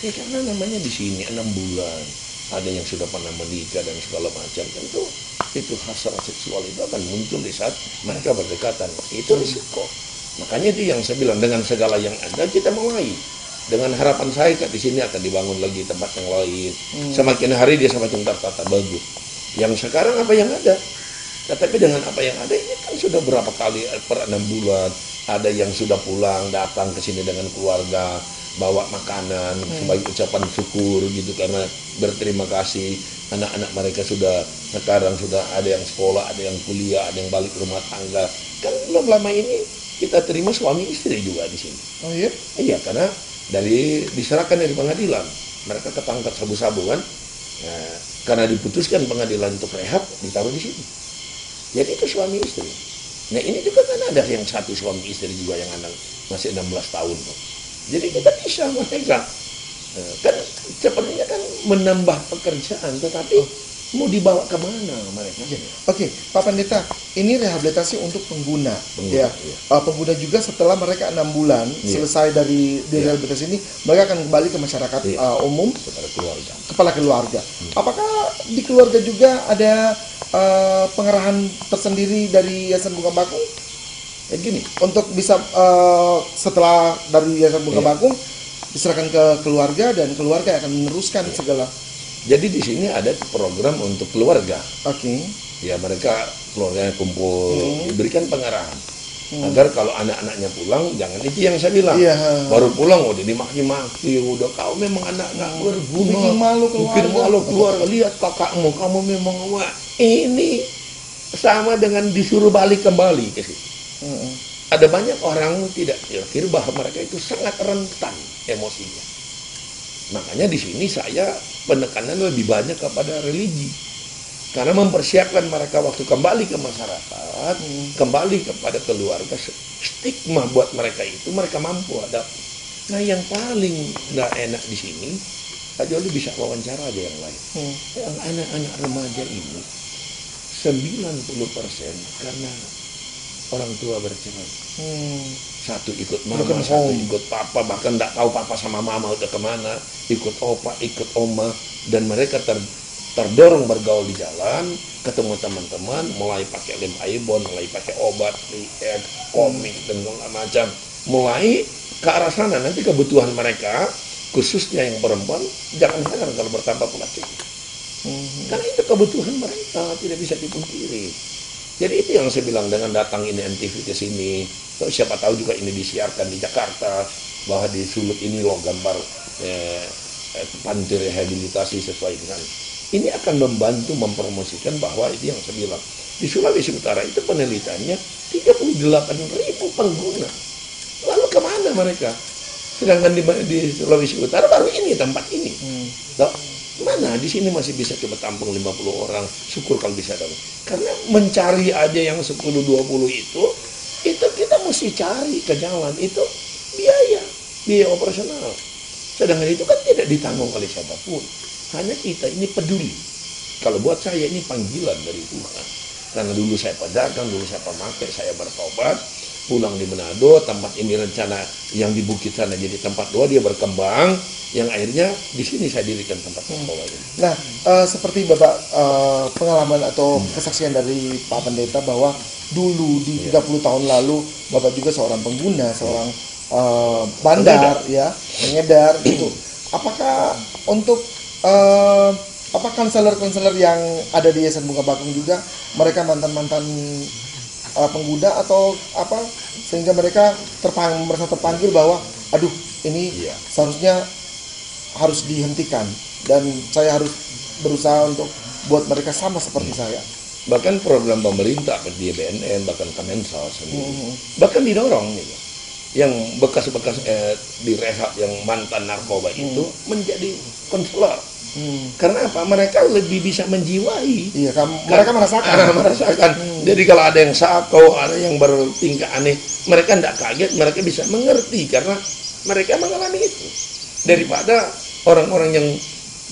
Ya karena namanya di sini enam bulan ada yang sudah pernah menikah dan segala macam. Tentu itu hasrat seksual itu akan muncul di saat mereka berdekatan. Itu risiko. Makanya itu yang saya bilang dengan segala yang ada kita mulai. Dengan harapan saya kan di sini akan dibangun lagi tempat yang lain. Hmm. semakin hari dia semakin tertata bagus. Yang sekarang apa yang ada? Tetapi dengan apa yang ada ini kan sudah berapa kali per enam bulan. Ada yang sudah pulang datang ke sini dengan keluarga bawa makanan hmm. sebagai ucapan syukur gitu karena berterima kasih anak-anak mereka sudah sekarang sudah ada yang sekolah, ada yang kuliah, ada yang balik rumah tangga. Kan belum lama ini kita terima suami istri juga di sini. Oh iya? Iya karena dari diserahkan dari pengadilan mereka ketangkap sabu-sabu kan. Nah, karena diputuskan pengadilan untuk rehab ditaruh di sini. Jadi itu suami istri. Nah ini juga kan ada yang satu suami istri juga yang anak masih 16 tahun. Jadi kita bisa mereka eh, kan sepertinya kan menambah pekerjaan, tetapi oh. mau dibawa ke mana mereka? Oke, okay. Pak Pendeta, ini rehabilitasi untuk pengguna, pengguna ya. Iya. Uh, pengguna juga setelah mereka enam bulan iya. selesai dari, dari iya. rehabilitasi ini, mereka akan kembali ke masyarakat iya. uh, umum, kepala keluarga. Kepala keluarga. Hmm. Apakah di keluarga juga ada uh, pengerahan tersendiri dari Yayasan Bunga Bakung? Ya gini untuk bisa uh, setelah dari yayasan bunga yeah. bakung diserahkan ke keluarga dan keluarga akan meneruskan yeah. segala jadi di sini ada program untuk keluarga oke okay. ya mereka keluarganya kumpul hmm. diberikan pengarahan hmm. agar kalau anak-anaknya pulang jangan itu yang saya bilang yeah. baru pulang udah dimaki-maki udah kau memang anak nggak hmm. berguna bikin malu keluarga bikin malu keluarga lihat kakakmu kamu memang wah ini sama dengan disuruh balik kembali ke situ Hmm. Ada banyak orang tidak yakin bahwa mereka itu sangat rentan emosinya. Makanya di sini saya penekanan lebih banyak kepada religi. Karena mempersiapkan mereka waktu kembali ke masyarakat, hmm. kembali kepada keluarga, stigma buat mereka itu mereka mampu ada. Nah yang paling nggak enak di sini, Pak Joli bisa wawancara aja yang lain. Hmm. Yang anak-anak remaja ini 90% karena orang tua bercerai. Hmm. Satu ikut mama, Bukan satu home. ikut papa, bahkan tidak tahu papa sama mama udah ke mana, ikut opa, ikut oma, dan mereka ter, terdorong bergaul di jalan, ketemu teman-teman, mulai pakai lem aibon, mulai pakai obat, eh, komik, hmm. dan segala macam, mulai ke arah sana. Nanti kebutuhan mereka, khususnya yang perempuan, jangan heran kalau bertambah plastik. Hmm. Karena itu kebutuhan mereka, tidak bisa dipungkiri. Jadi itu yang saya bilang dengan datang ini MTV ke sini, siapa tahu juga ini disiarkan di Jakarta bahwa di Sulut ini loh gambar eh, eh, panti rehabilitasi sesuai dengan. Ini akan membantu mempromosikan bahwa itu yang saya bilang di Sulawesi Utara itu penelitiannya 38 ribu pengguna. Lalu ke mana mereka? Sedangkan di, di Sulawesi Utara baru ini tempat ini. Hmm. Mana di sini masih bisa coba tampung 50 orang, syukur kalau bisa dapat. Karena mencari aja yang 10 20 itu itu kita mesti cari ke jalan itu biaya, biaya operasional. Sedangkan itu kan tidak ditanggung oleh siapa pun. Hanya kita ini peduli. Kalau buat saya ini panggilan dari Tuhan. Karena dulu saya pedagang, dulu saya pemakai, saya bertobat, pulang di Manado, tempat ini rencana yang di bukit sana jadi tempat doa, dia berkembang, yang akhirnya di sini saya dirikan tempat hmm. doa ini. Nah, uh, seperti Bapak uh, pengalaman atau hmm. kesaksian dari Pak Pendeta bahwa dulu di yeah. 30 tahun lalu Bapak juga seorang pengguna, seorang uh, bandar pengedar. ya, pengedar gitu. Apakah untuk uh, apa konselor-konselor yang ada di Yayasan Bunga Bakung juga mereka mantan-mantan uh, pengguna atau apa sehingga mereka terpang, merasa terpanggil bahwa aduh ini iya. seharusnya harus dihentikan dan saya harus berusaha untuk buat mereka sama seperti hmm. saya bahkan program pemerintah di BNN bahkan Kemensal sendiri hmm. bahkan didorong nih yang bekas-bekas eh, direhab yang mantan narkoba hmm. itu menjadi konselor Hmm. Karena apa? Mereka lebih bisa menjiwai. Iya, kamu, mereka merasakan. Merasakan. Hmm. Jadi kalau ada yang sakau, ada yang bertingkah aneh, mereka tidak kaget, mereka bisa mengerti karena mereka mengalami itu. Daripada orang-orang yang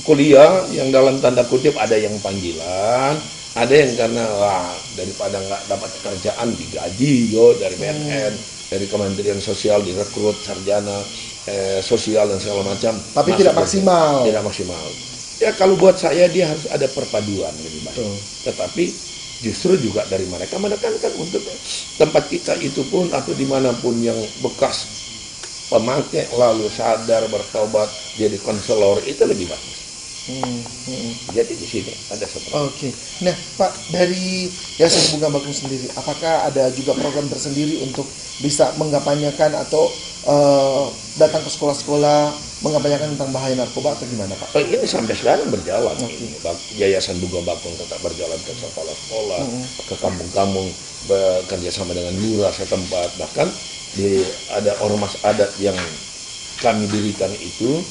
kuliah yang dalam tanda kutip ada yang panggilan, ada yang karena wah daripada nggak dapat pekerjaan digaji yo dari BNN, hmm. dari Kementerian Sosial direkrut sarjana eh, sosial dan segala macam. Tapi tidak maksimal. Tidak maksimal. Ya kalau buat saya dia harus ada perpaduan lebih baik. Betul. Tetapi justru juga dari mereka menekankan untuk tempat kita itu pun atau di mana pun yang bekas pemakai lalu sadar bertobat jadi konselor itu lebih bagus. Hmm, hmm. Jadi di sini ada seperti. Oke. Okay. Nah, Pak dari Yayasan Bunga Bakung sendiri, apakah ada juga program tersendiri untuk bisa mengkampanyekan atau uh, datang ke sekolah-sekolah mengkampanyekan tentang bahaya narkoba atau gimana Pak? Oh, ini sampai sekarang berjalan. Okay. Yayasan Bunga Bakung tetap berjalan ke sekolah-sekolah, -hmm. ke kampung-kampung bekerja sama dengan lurah setempat, bahkan di ada ormas adat yang kami dirikan itu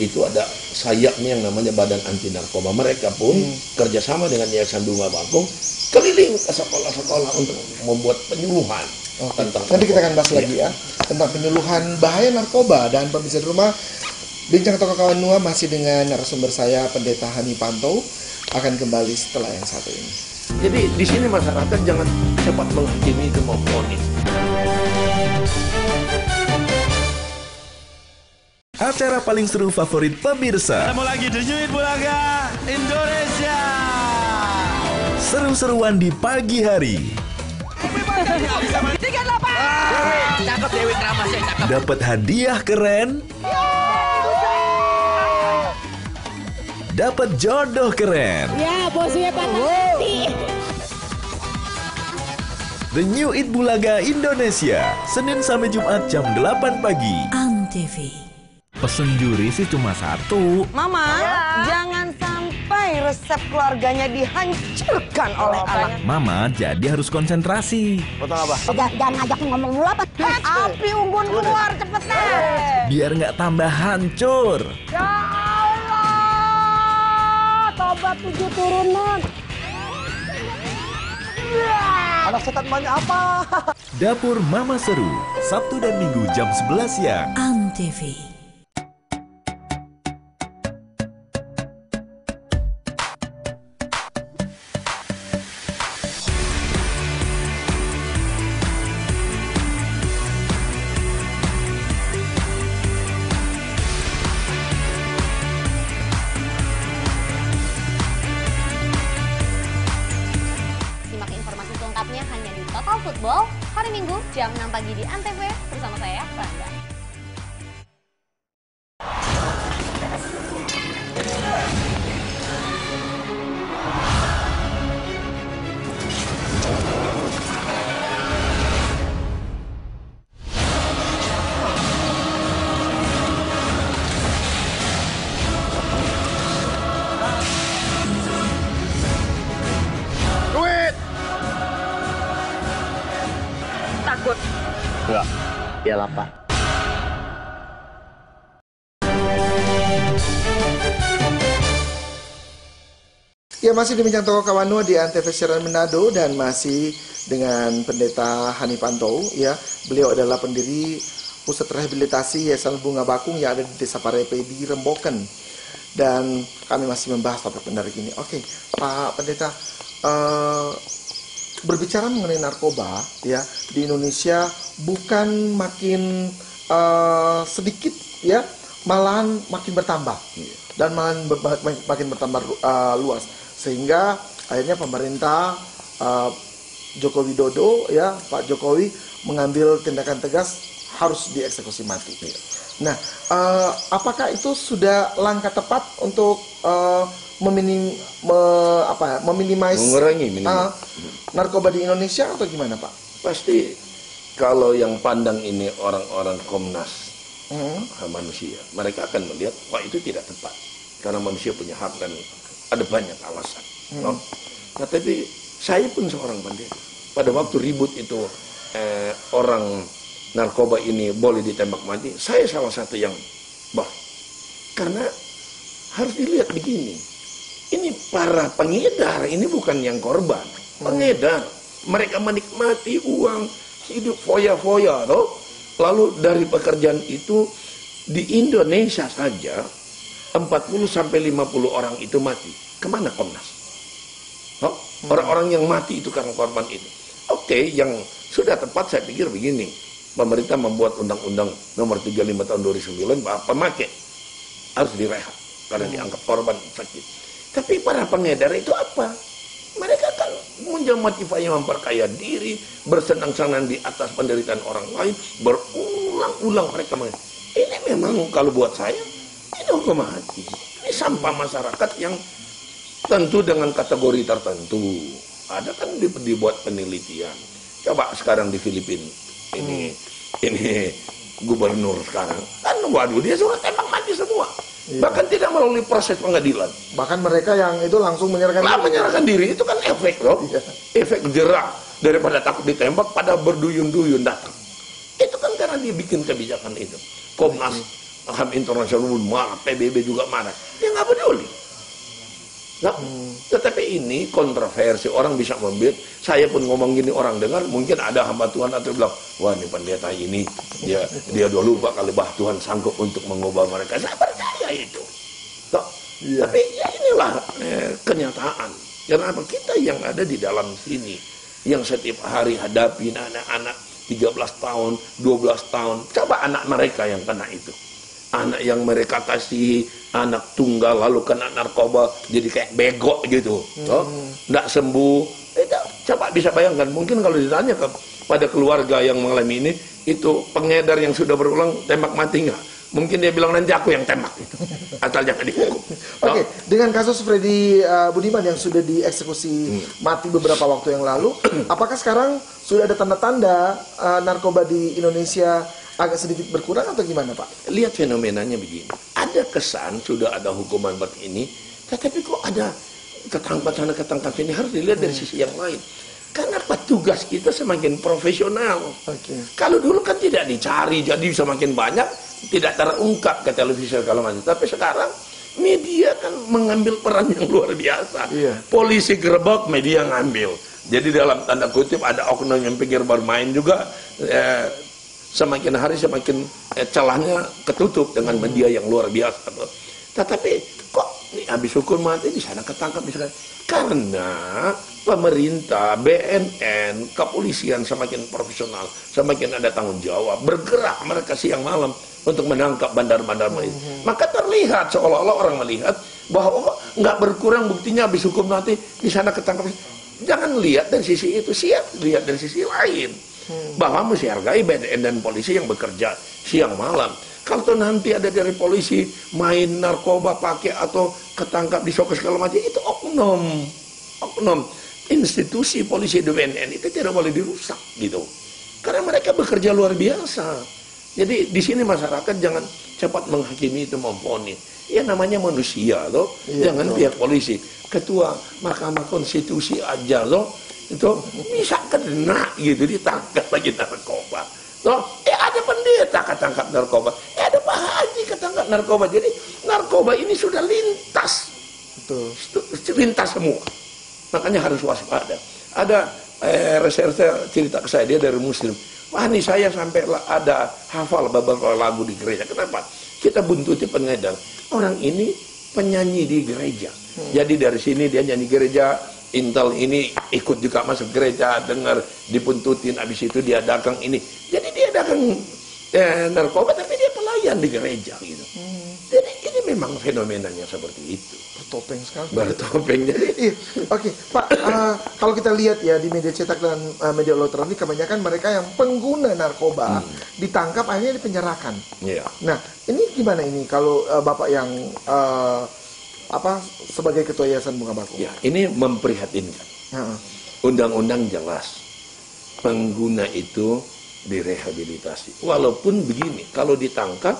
itu ada sayapnya yang namanya Badan Anti Narkoba. Mereka pun hmm. kerjasama dengan Yayasan Bunga Bakung keliling ke sekolah-sekolah untuk membuat penyuluhan okay. tentang nanti kita akan bahas ya. lagi ya tentang penyuluhan bahaya narkoba dan pemirsa di rumah bincang toko kawan Nua masih dengan narasumber saya Pendeta Hani Panto akan kembali setelah yang satu ini. Jadi di sini masyarakat jangan cepat menghakimi itu mau Acara paling seru favorit pemirsa. Ketemu lagi di Juit Bulaga Indonesia. Seru-seruan di pagi hari. Dapat hadiah keren. Dapat jodoh keren. Ya, bosnya Pak The New It Bulaga Indonesia, Senin sampai Jumat jam 8 pagi. Antv. Pesen juri sih cuma satu. Mama, ya. jangan sampai resep keluarganya dihancurkan oleh anak. Mama jadi harus konsentrasi. Potong apa? Jangan, jangan ngajak ngomong dulu apa. Api unggun keluar cepetan. Biar nggak tambah hancur. Ya Allah, tobat tujuh turunan. Anak setan banyak apa? Dapur Mama Seru, Sabtu dan Minggu jam 11 siang. Antv. Ya masih di Bincang Toko Kawanua di Antv Siaran Manado dan masih dengan Pendeta Hani Panto ya. Beliau adalah pendiri Pusat Rehabilitasi Yayasan Bunga Bakung yang ada di Desa Parepe di Remboken. dan kami masih membahas topik menarik ini. Oke, Pak Pendeta, uh, berbicara mengenai narkoba ya di Indonesia bukan makin uh, sedikit ya, malahan makin bertambah. Dan malahan makin bertambah uh, luas. Sehingga akhirnya pemerintah uh, Joko Widodo ya Pak Jokowi mengambil tindakan tegas harus dieksekusi mati. Nah, uh, apakah itu sudah langkah tepat untuk uh, meminim, me, apa, meminimais mengurangi uh, narkoba di Indonesia atau gimana Pak? Pasti kalau yang pandang ini orang-orang Komnas hmm. manusia, mereka akan melihat wah itu tidak tepat karena manusia punya hak dan ada banyak alasan. Hmm. No? Nah, tapi saya pun seorang pendeta. Pada waktu ribut itu eh, orang narkoba ini boleh ditembak mati, saya salah satu yang bah. Karena harus dilihat begini. Ini para pengedar, ini bukan yang korban. Pengedar. Mereka menikmati uang hidup foya-foya, toh. Lalu dari pekerjaan itu di Indonesia saja 40 sampai 50 orang itu mati. Ke mana Komnas? Orang-orang yang mati itu karena korban itu. Oke, okay, yang sudah tepat saya pikir begini. Pemerintah membuat undang-undang nomor 35 tahun 2009 bahwa pemakai harus direhat karena hmm. dianggap korban sakit. Tapi para pengedar itu apa? Mereka kan muncul motivasi memperkaya diri, bersenang-senang di atas penderitaan orang lain, berulang-ulang mereka ini memang kalau buat saya ini hukum mati. Ini sampah masyarakat yang tentu dengan kategori tertentu. Ada kan dibuat penelitian. Coba sekarang di Filipina ini hmm. ini gubernur sekarang kan waduh dia sudah tembak mati semua. Iya. Bahkan tidak melalui proses pengadilan. Bahkan mereka yang itu langsung menyerahkan nah, diri. menyerahkan diri itu kan efek loh. Iya. Efek jerah daripada takut ditembak pada berduyun-duyun datang. Itu kan karena dia bikin kebijakan itu. Komnas HAM internasional marah, PBB juga marah. Dia nggak peduli. Nah, tetapi ini kontroversi. Orang bisa membuat saya pun ngomong gini orang dengar mungkin ada hamba Tuhan atau bilang wah ini pendeta ini dia dia dua lupa kali bah Tuhan sanggup untuk mengubah mereka saya percaya itu. Nah, iya. tapi ya inilah eh, kenyataan. Karena apa? Kita yang ada di dalam sini yang setiap hari hadapi anak-anak 13 tahun 12 tahun coba anak mereka yang kena itu anak yang mereka kasih anak tunggal lalu kena narkoba jadi kayak bego gitu hmm. nggak sembuh itu coba bisa bayangkan mungkin kalau ditanya ke pada keluarga yang mengalami ini itu pengedar yang sudah berulang tembak mati nggak mungkin dia bilang nanti aku yang tembak itu asal jangan dihukum oke okay. dengan kasus Freddy uh, Budiman yang sudah dieksekusi hmm. mati beberapa waktu yang lalu apakah sekarang sudah ada tanda-tanda uh, narkoba di Indonesia agak sedikit berkurang atau gimana Pak? Lihat fenomenanya begini. Ada kesan sudah ada hukuman buat ini, tetapi kok ada ketangkap sana ketangkap ini harus dilihat dari sisi yang lain. Karena petugas kita semakin profesional. Okay. Kalau dulu kan tidak dicari, jadi semakin banyak tidak terungkap ke televisi kalau macam. Tapi sekarang media kan mengambil peran yang luar biasa. Iya. Polisi gerbek, media ngambil. Jadi dalam tanda kutip ada oknum yang pikir bermain juga eh, semakin hari semakin eh, celahnya ketutup dengan media yang luar biasa. Tetapi kok ini habis hukum mati di sana ketangkap misalnya karena pemerintah, BNN, kepolisian semakin profesional, semakin ada tanggung jawab, bergerak mereka siang malam untuk menangkap bandar-bandar mm -hmm. Maka terlihat seolah-olah orang melihat bahwa nggak berkurang buktinya habis hukum mati di sana ketangkap. Jangan lihat dari sisi itu, siap lihat dari sisi lain hmm. bahwa mesti hargai BNN dan polisi yang bekerja siang malam. Kalau nanti ada dari polisi main narkoba pakai atau ketangkap di soko segala macam itu oknum, oknum institusi polisi BNN itu tidak boleh dirusak gitu. Karena mereka bekerja luar biasa. Jadi di sini masyarakat jangan cepat menghakimi itu memfonis. Ya namanya manusia loh. Iya, jangan pihak polisi. Ketua Mahkamah Konstitusi aja loh itu bisa kena gitu ditangkap lagi narkoba. Loh eh ada pendeta ketangkap narkoba. Eh ada pak haji ketangkap narkoba. Jadi narkoba ini sudah lintas. Betul. lintas semua. Makanya harus waspada. Ada eh, reserse cerita ke saya dia dari muslim. Wah ini saya sampai ada hafal beberapa lagu di gereja. Kenapa? Kita buntuti pengedar. Orang ini penyanyi di gereja. Hmm. Jadi dari sini dia nyanyi gereja, Intel ini ikut juga masuk gereja, dengar dipuntutin, habis itu dia dagang ini. Jadi dia dagang eh, narkoba, tapi dia pelayan di gereja gitu. Hmm. Jadi ini memang fenomenanya seperti itu. Bertopeng sekali. Bertopeng. Jadi, iya. Oke, okay. Pak. Uh, kalau kita lihat ya di media cetak dan uh, media elektronik, kebanyakan mereka yang pengguna narkoba hmm. ditangkap akhirnya dipenjarakan. Iya. Nah, ini gimana ini kalau uh, bapak yang uh, apa sebagai ketua yayasan bunga bakung? Ya, ini memprihatinkan. Undang-undang jelas pengguna itu direhabilitasi. Walaupun begini, kalau ditangkap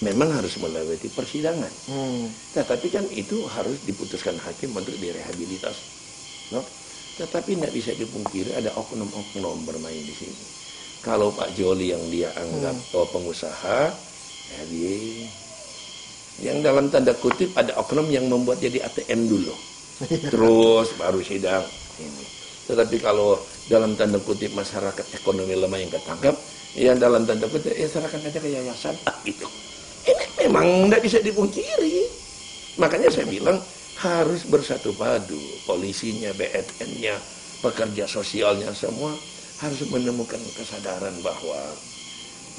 memang harus melewati persidangan. Hmm. Tetapi kan itu harus diputuskan hakim untuk direhabilitasi. No? Tetapi tidak bisa dipungkiri ada oknum-oknum bermain di sini. Kalau Pak Joli yang dia anggap hmm. oh, pengusaha, ya dia yang dalam tanda kutip ada oknum yang membuat jadi ATM dulu. Terus baru sidang ini. Tetapi kalau dalam tanda kutip masyarakat ekonomi lemah yang ketangkap, yang dalam tanda kutip ya serahkan aja ke yayasan ah, gitu. Ini memang tidak bisa dipungkiri. Makanya saya bilang harus bersatu padu. Polisinya, BNN-nya, pekerja sosialnya semua harus menemukan kesadaran bahwa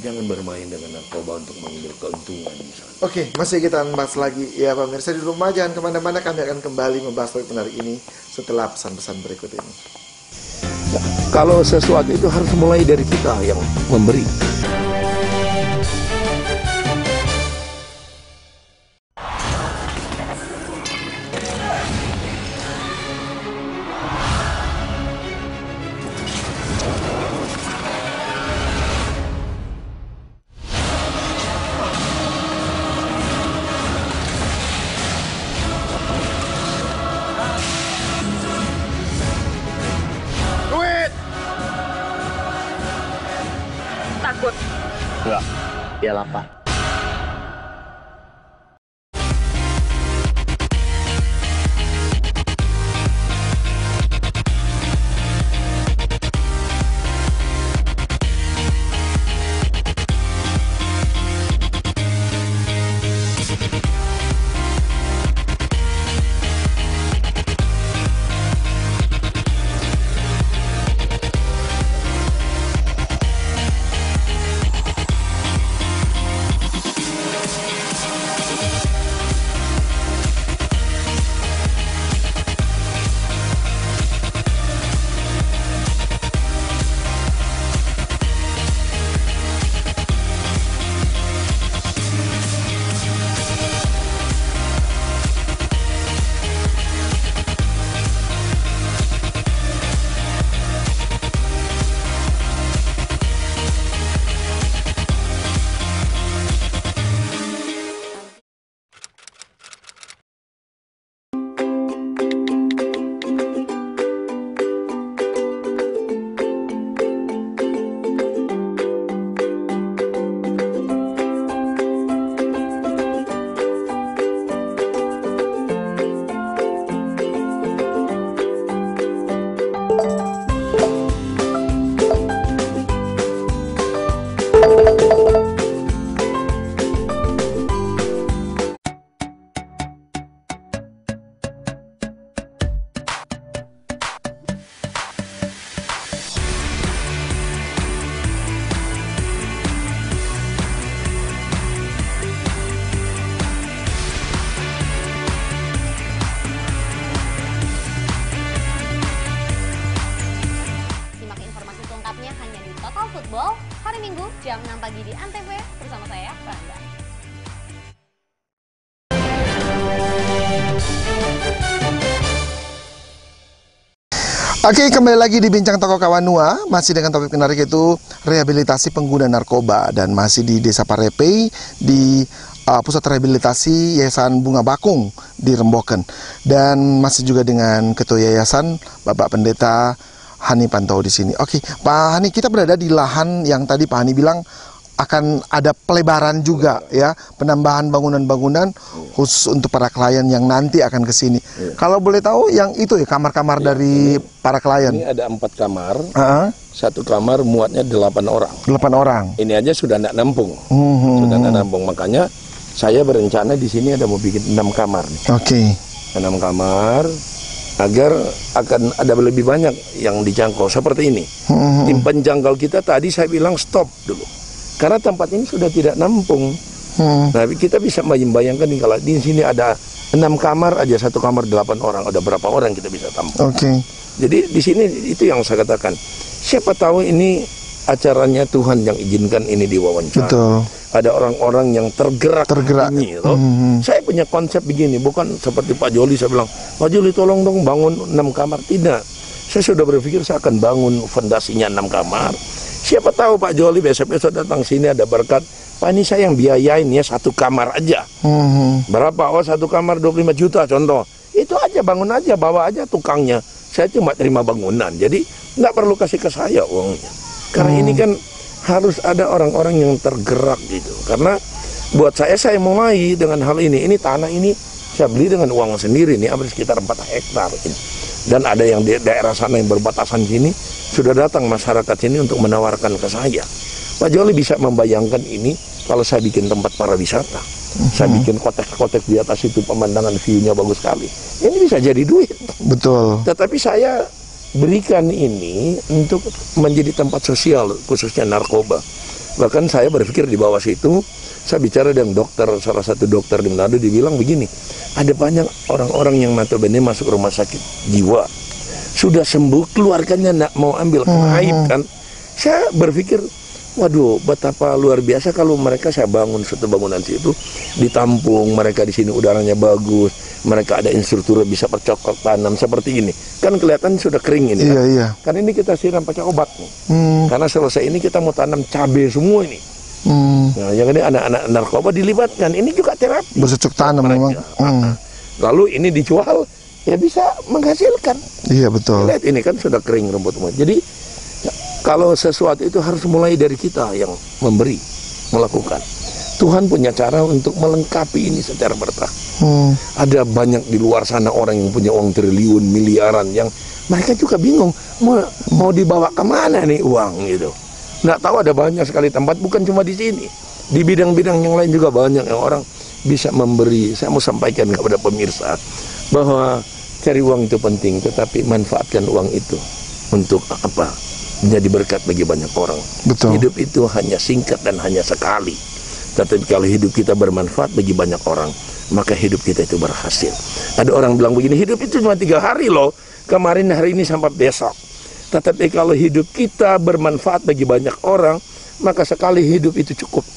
jangan bermain dengan narkoba untuk mengambil keuntungan misalnya. Oke, masih kita bahas lagi ya pemirsa di rumah jangan ke mana-mana kami akan kembali membahas topik menarik ini setelah pesan-pesan berikut ini. Ya, kalau sesuatu itu harus mulai dari kita yang memberi. pela paz. Oke, kembali lagi di Bincang Toko Kawanua, masih dengan topik menarik itu rehabilitasi pengguna narkoba dan masih di Desa Parepei di uh, Pusat Rehabilitasi Yayasan Bunga Bakung di Remboken. Dan masih juga dengan Ketua Yayasan Bapak Pendeta Hani Pantau di sini. Oke, Pak Hani, kita berada di lahan yang tadi Pak Hani bilang akan ada pelebaran juga ya, penambahan bangunan-bangunan khusus untuk para klien yang nanti akan ke sini. Ya. Kalau boleh tahu yang itu ya kamar-kamar ya, dari ini, para klien. Ini ada empat kamar. Uh -huh. Satu kamar muatnya delapan orang. Delapan orang. Ini aja sudah tidak nampung. -huh. Sudah tidak nampung makanya saya berencana di sini ada mau bikin enam kamar. Oke. Okay. Enam kamar agar akan ada lebih banyak yang dijangkau seperti ini. Hmm. Tim penjangkau kita tadi saya bilang stop dulu. Karena tempat ini sudah tidak nampung. Hmm. Nah, kita bisa membayangkan nih kalau di sini ada enam kamar aja satu kamar delapan orang, ada berapa orang kita bisa tampung. Oke. Okay. Jadi di sini itu yang saya katakan. Siapa tahu ini acaranya Tuhan yang izinkan ini diwawancara. Betul. Ada orang-orang yang tergerak, tergerak. ini. Loh. Mm-hmm. Saya punya konsep begini, bukan seperti Pak Joli saya bilang, Pak Joli tolong dong bangun enam kamar. Tidak. Saya sudah berpikir saya akan bangun fondasinya enam kamar. Siapa tahu Pak Joli besok-besok datang sini ada berkat. Pak ini saya yang biayain ya satu kamar aja. Mm-hmm. Berapa? Oh satu kamar 25 juta contoh. Itu aja bangun aja, bawa aja tukangnya. Saya cuma terima bangunan. Jadi nggak perlu kasih ke saya uangnya. Karena hmm. ini kan harus ada orang-orang yang tergerak gitu. Karena buat saya saya mulai dengan hal ini. Ini tanah ini saya beli dengan uang sendiri nih, hampir sekitar 4 hektar ini. Dan ada yang di daerah sana yang berbatasan sini sudah datang masyarakat sini untuk menawarkan ke saya. Pak Joli bisa membayangkan ini kalau saya bikin tempat para wisata. Hmm. Saya bikin kotek-kotek di atas itu pemandangan view-nya bagus sekali. Ini bisa jadi duit. Betul. Tetapi saya berikan ini untuk menjadi tempat sosial khususnya narkoba bahkan saya berpikir di bawah situ saya bicara dengan dokter salah satu dokter di Manado dibilang begini ada banyak orang-orang yang notabene masuk rumah sakit jiwa sudah sembuh keluarganya nak mau ambil hmm. kan saya berpikir Waduh, betapa luar biasa kalau mereka saya bangun satu bangunan situ ditampung, mereka di sini udaranya bagus, mereka ada instruktur bisa percokok tanam seperti ini. Kan kelihatan sudah kering ini. Iya, kan? iya. Kan ini kita siram pakai obat nih. Hmm. Karena selesai ini kita mau tanam cabai semua ini. Hmm. Nah, yang ini anak-anak narkoba dilibatkan. Ini juga terapi. Bercocok tanam memang. Hmm. Lalu ini dijual ya bisa menghasilkan. Iya betul. Lihat ini kan sudah kering rumput semua. Jadi kalau sesuatu itu harus mulai dari kita yang memberi, melakukan. Tuhan punya cara untuk melengkapi ini secara bertahap. Hmm. Ada banyak di luar sana orang yang punya uang triliun, miliaran yang mereka juga bingung mau, mau dibawa ke mana nih uang gitu. Nggak tahu ada banyak sekali tempat, bukan cuma di sini. Di bidang-bidang yang lain juga banyak yang orang bisa memberi. Saya mau sampaikan kepada pemirsa bahwa cari uang itu penting, tetapi manfaatkan uang itu untuk apa? menjadi berkat bagi banyak orang. Betul. Hidup itu hanya singkat dan hanya sekali. Tetapi kalau hidup kita bermanfaat bagi banyak orang, maka hidup kita itu berhasil. Ada orang bilang begini, hidup itu cuma tiga hari loh. Kemarin hari ini sampai besok. Tetapi kalau hidup kita bermanfaat bagi banyak orang, maka sekali hidup itu cukup.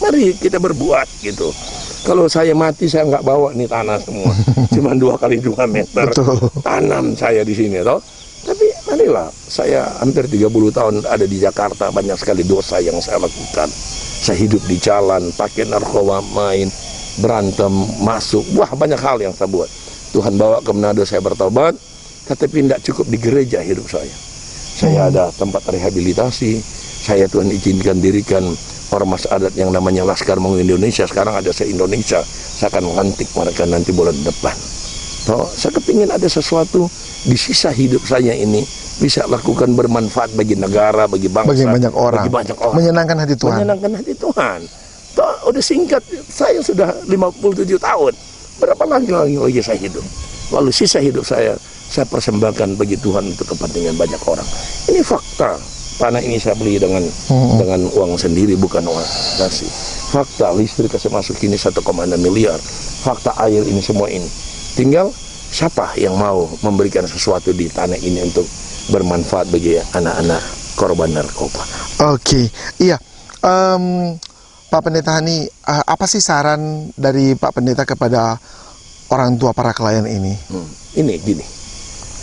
Mari kita berbuat gitu. Kalau saya mati saya nggak bawa nih tanah semua, cuma dua kali dua meter. Betul. Tanam saya di sini, toh. Marilah, saya hampir 30 tahun ada di Jakarta, banyak sekali dosa yang saya lakukan. Saya hidup di jalan, pakai narkoba, main, berantem, masuk. Wah, banyak hal yang saya buat. Tuhan bawa ke Manado, saya bertobat, tetapi tidak cukup di gereja hidup saya. Saya hmm. ada tempat rehabilitasi, saya Tuhan izinkan dirikan ormas adat yang namanya Laskar Mangu Indonesia, sekarang ada se-Indonesia, saya akan melantik mereka nanti bulan depan. Toh, saya kepingin ada sesuatu di sisa hidup saya ini bisa lakukan bermanfaat bagi negara, bagi bangsa, bagi banyak orang, bagi banyak orang. menyenangkan hati Tuhan. Menyenangkan hati Tuhan. Toh, udah singkat, saya sudah 57 tahun. Berapa lagi lagi lagi saya hidup? Lalu sisa hidup saya saya persembahkan bagi Tuhan untuk kepentingan banyak orang. Ini fakta. Tanah ini saya beli dengan hmm. dengan uang sendiri bukan uang kasih. Fakta listrik saya masuk ini 1,6 miliar. Fakta air ini semua ini. Tinggal siapa yang mau memberikan sesuatu di tanah ini untuk bermanfaat bagi anak-anak korban narkoba. Oke, okay. iya. Um, Pak Pendeta Hani, uh, apa sih saran dari Pak Pendeta kepada orang tua para klien ini? Hmm, ini gini,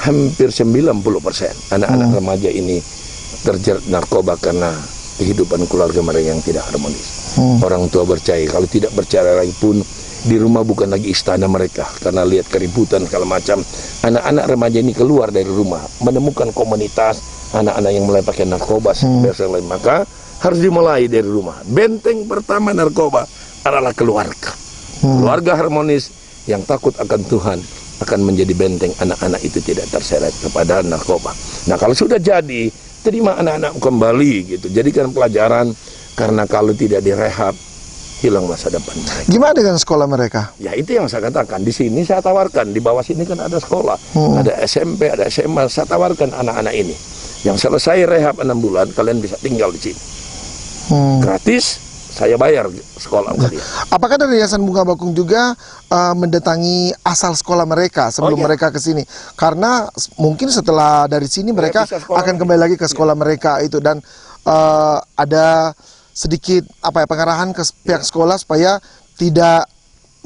hampir 90% anak-anak hmm. remaja ini terjerat narkoba karena kehidupan keluarga mereka yang tidak harmonis. Hmm. Orang tua percaya, kalau tidak percaya lagi pun di rumah bukan lagi istana mereka karena lihat keributan segala macam. Anak-anak remaja ini keluar dari rumah menemukan komunitas anak-anak yang mulai pakai narkoba hmm. lain maka harus dimulai dari rumah. Benteng pertama narkoba adalah keluarga. Hmm. keluarga harmonis yang takut akan Tuhan akan menjadi benteng anak-anak itu tidak terseret kepada narkoba. Nah kalau sudah jadi terima anak-anak kembali gitu. Jadikan pelajaran karena kalau tidak direhab hilang masa depan mereka. Gimana dengan sekolah mereka? Ya itu yang saya katakan. Di sini saya tawarkan, di bawah sini kan ada sekolah, hmm. ada SMP, ada SMA. Saya tawarkan anak-anak ini. Yang selesai rehab enam bulan, kalian bisa tinggal di sini. Hmm. Gratis, saya bayar sekolah nah, kalian. Apakah dari Yayasan Bunga Bakung juga uh, mendatangi asal sekolah mereka sebelum oh, iya. mereka ke sini? Karena mungkin setelah dari sini mereka akan kembali lagi ke sekolah iya. mereka itu dan uh, ada sedikit apa ya pengarahan ke pihak sekolah supaya tidak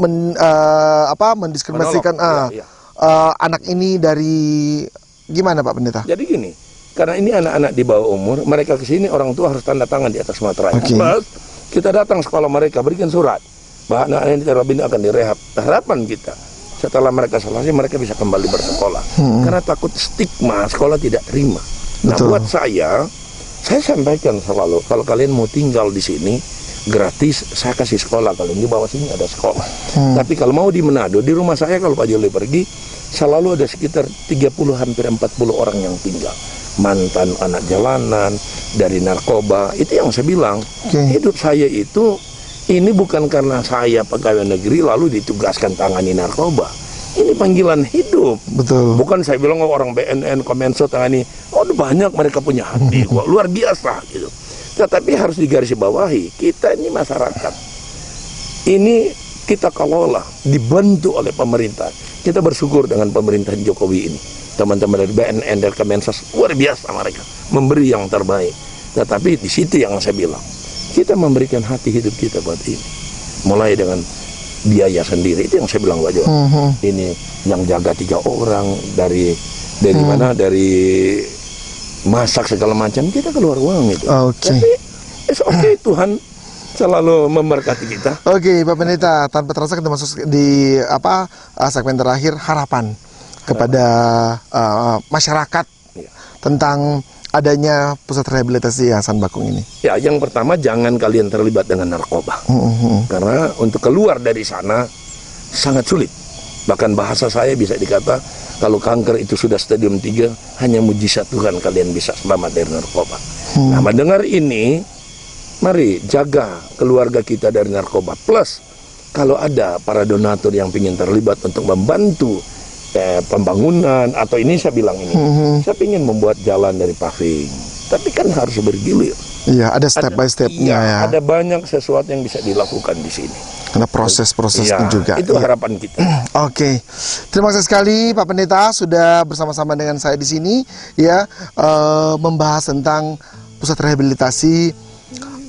men, uh, apa mendiskriminasikan uh, ya, ya. Uh, anak ini dari gimana Pak Pendeta? Jadi gini, karena ini anak-anak di bawah umur, mereka ke sini orang tua harus tanda tangan di atas materai. Okay. kita datang sekolah mereka berikan surat bahwa anak ini ini akan direhab. Harapan kita setelah mereka selesai mereka bisa kembali bersekolah. Hmm. Karena takut stigma sekolah tidak terima. Nah buat saya saya sampaikan selalu, kalau kalian mau tinggal di sini, gratis, saya kasih sekolah. Kalian di bawah sini ada sekolah. Hmm. Tapi kalau mau di Manado, di rumah saya kalau Pak Joli pergi, selalu ada sekitar 30 hampir 40 orang yang tinggal. Mantan anak jalanan, dari narkoba, itu yang saya bilang. Okay. Hidup saya itu, ini bukan karena saya pegawai negeri lalu ditugaskan tangani narkoba ini panggilan hidup. Betul. Bukan saya bilang oh, orang BNN, Komenso tangani. Oh banyak mereka punya hati, kok luar biasa gitu. Tetapi harus digarisbawahi, kita ini masyarakat. Ini kita kelola, dibantu oleh pemerintah. Kita bersyukur dengan pemerintahan Jokowi ini. Teman-teman dari BNN, dari Kemensos, luar biasa mereka. Memberi yang terbaik. Tetapi di situ yang saya bilang, kita memberikan hati hidup kita buat ini. Mulai dengan biaya sendiri itu yang saya bilang Pak Jo. Uh -huh. Ini yang jaga tiga orang dari dari uh. mana dari masak segala macam kita keluar uang itu. Oke. Okay. Tapi it's okay Tuhan selalu memberkati kita. Oke, okay, Pak Pendeta, tanpa terasa kita masuk di apa uh, segmen terakhir harapan kepada uh, masyarakat ya. tentang adanya pusat rehabilitasi Yayasan Bakung ini? Ya, yang pertama jangan kalian terlibat dengan narkoba. Mm -hmm. Karena untuk keluar dari sana sangat sulit. Bahkan bahasa saya bisa dikata kalau kanker itu sudah stadium 3 hanya mujizat Tuhan kalian bisa selamat dari narkoba. Hmm. Nah, mendengar ini mari jaga keluarga kita dari narkoba. Plus kalau ada para donatur yang ingin terlibat untuk membantu eh, pembangunan atau ini saya bilang ini, mm-hmm. saya ingin membuat jalan dari paving, tapi kan harus bergilir. Iya, ada step ada, by stepnya iya, ya. Ada banyak sesuatu yang bisa dilakukan di sini. Karena proses-prosesnya iya, juga. Itu iya. harapan kita. Oke, okay. terima kasih sekali Pak Pendeta sudah bersama-sama dengan saya di sini, ya uh, membahas tentang pusat rehabilitasi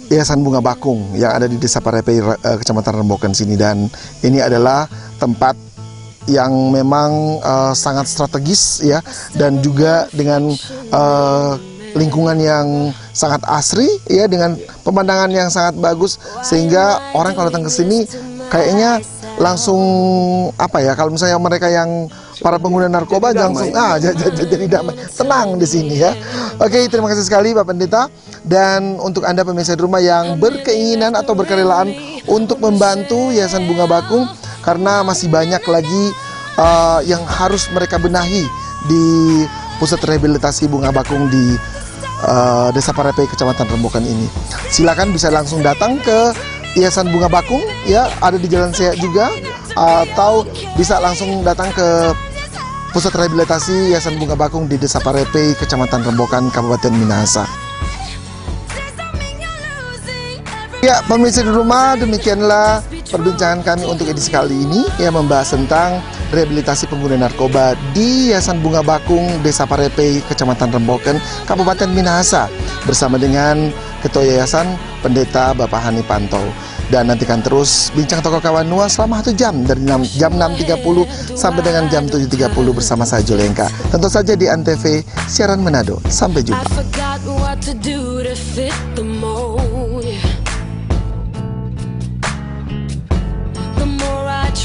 Yayasan Bunga Bakung yang ada di Desa Parepe, uh, Kecamatan Rembokan sini dan ini adalah tempat yang memang uh, sangat strategis ya dan juga dengan uh, lingkungan yang sangat asri ya dengan pemandangan yang sangat bagus sehingga orang kalau datang ke sini kayaknya langsung apa ya kalau misalnya mereka yang para pengguna narkoba langsung ah jadi damai. Tenang di sini ya. Oke terima kasih sekali Pak Pendeta. Dan untuk anda pemirsa di rumah yang berkeinginan atau berkerelaan untuk membantu Yayasan Bunga Bakung karena masih banyak lagi uh, yang harus mereka benahi di pusat rehabilitasi bunga bakung di uh, Desa Parepe Kecamatan Rembukan ini. Silakan bisa langsung datang ke Yayasan Bunga Bakung ya ada di Jalan Sehat juga atau bisa langsung datang ke pusat rehabilitasi Yayasan Bunga Bakung di Desa Parepe Kecamatan Rembokan Kabupaten Minahasa. Ya, pemirsa di rumah, demikianlah perbincangan kami untuk edisi kali ini yang membahas tentang rehabilitasi pengguna narkoba di Yayasan Bunga Bakung, Desa Parepe, Kecamatan Remboken, Kabupaten Minahasa bersama dengan Ketua Yayasan Pendeta Bapak Hani Pantau. Dan nantikan terus bincang toko kawan Nua selama satu jam dari 6, jam 6.30 sampai dengan jam 7.30 bersama saya Julengka. Tentu saja di Antv siaran Manado. Sampai jumpa.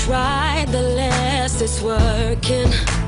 Try, the less it's working.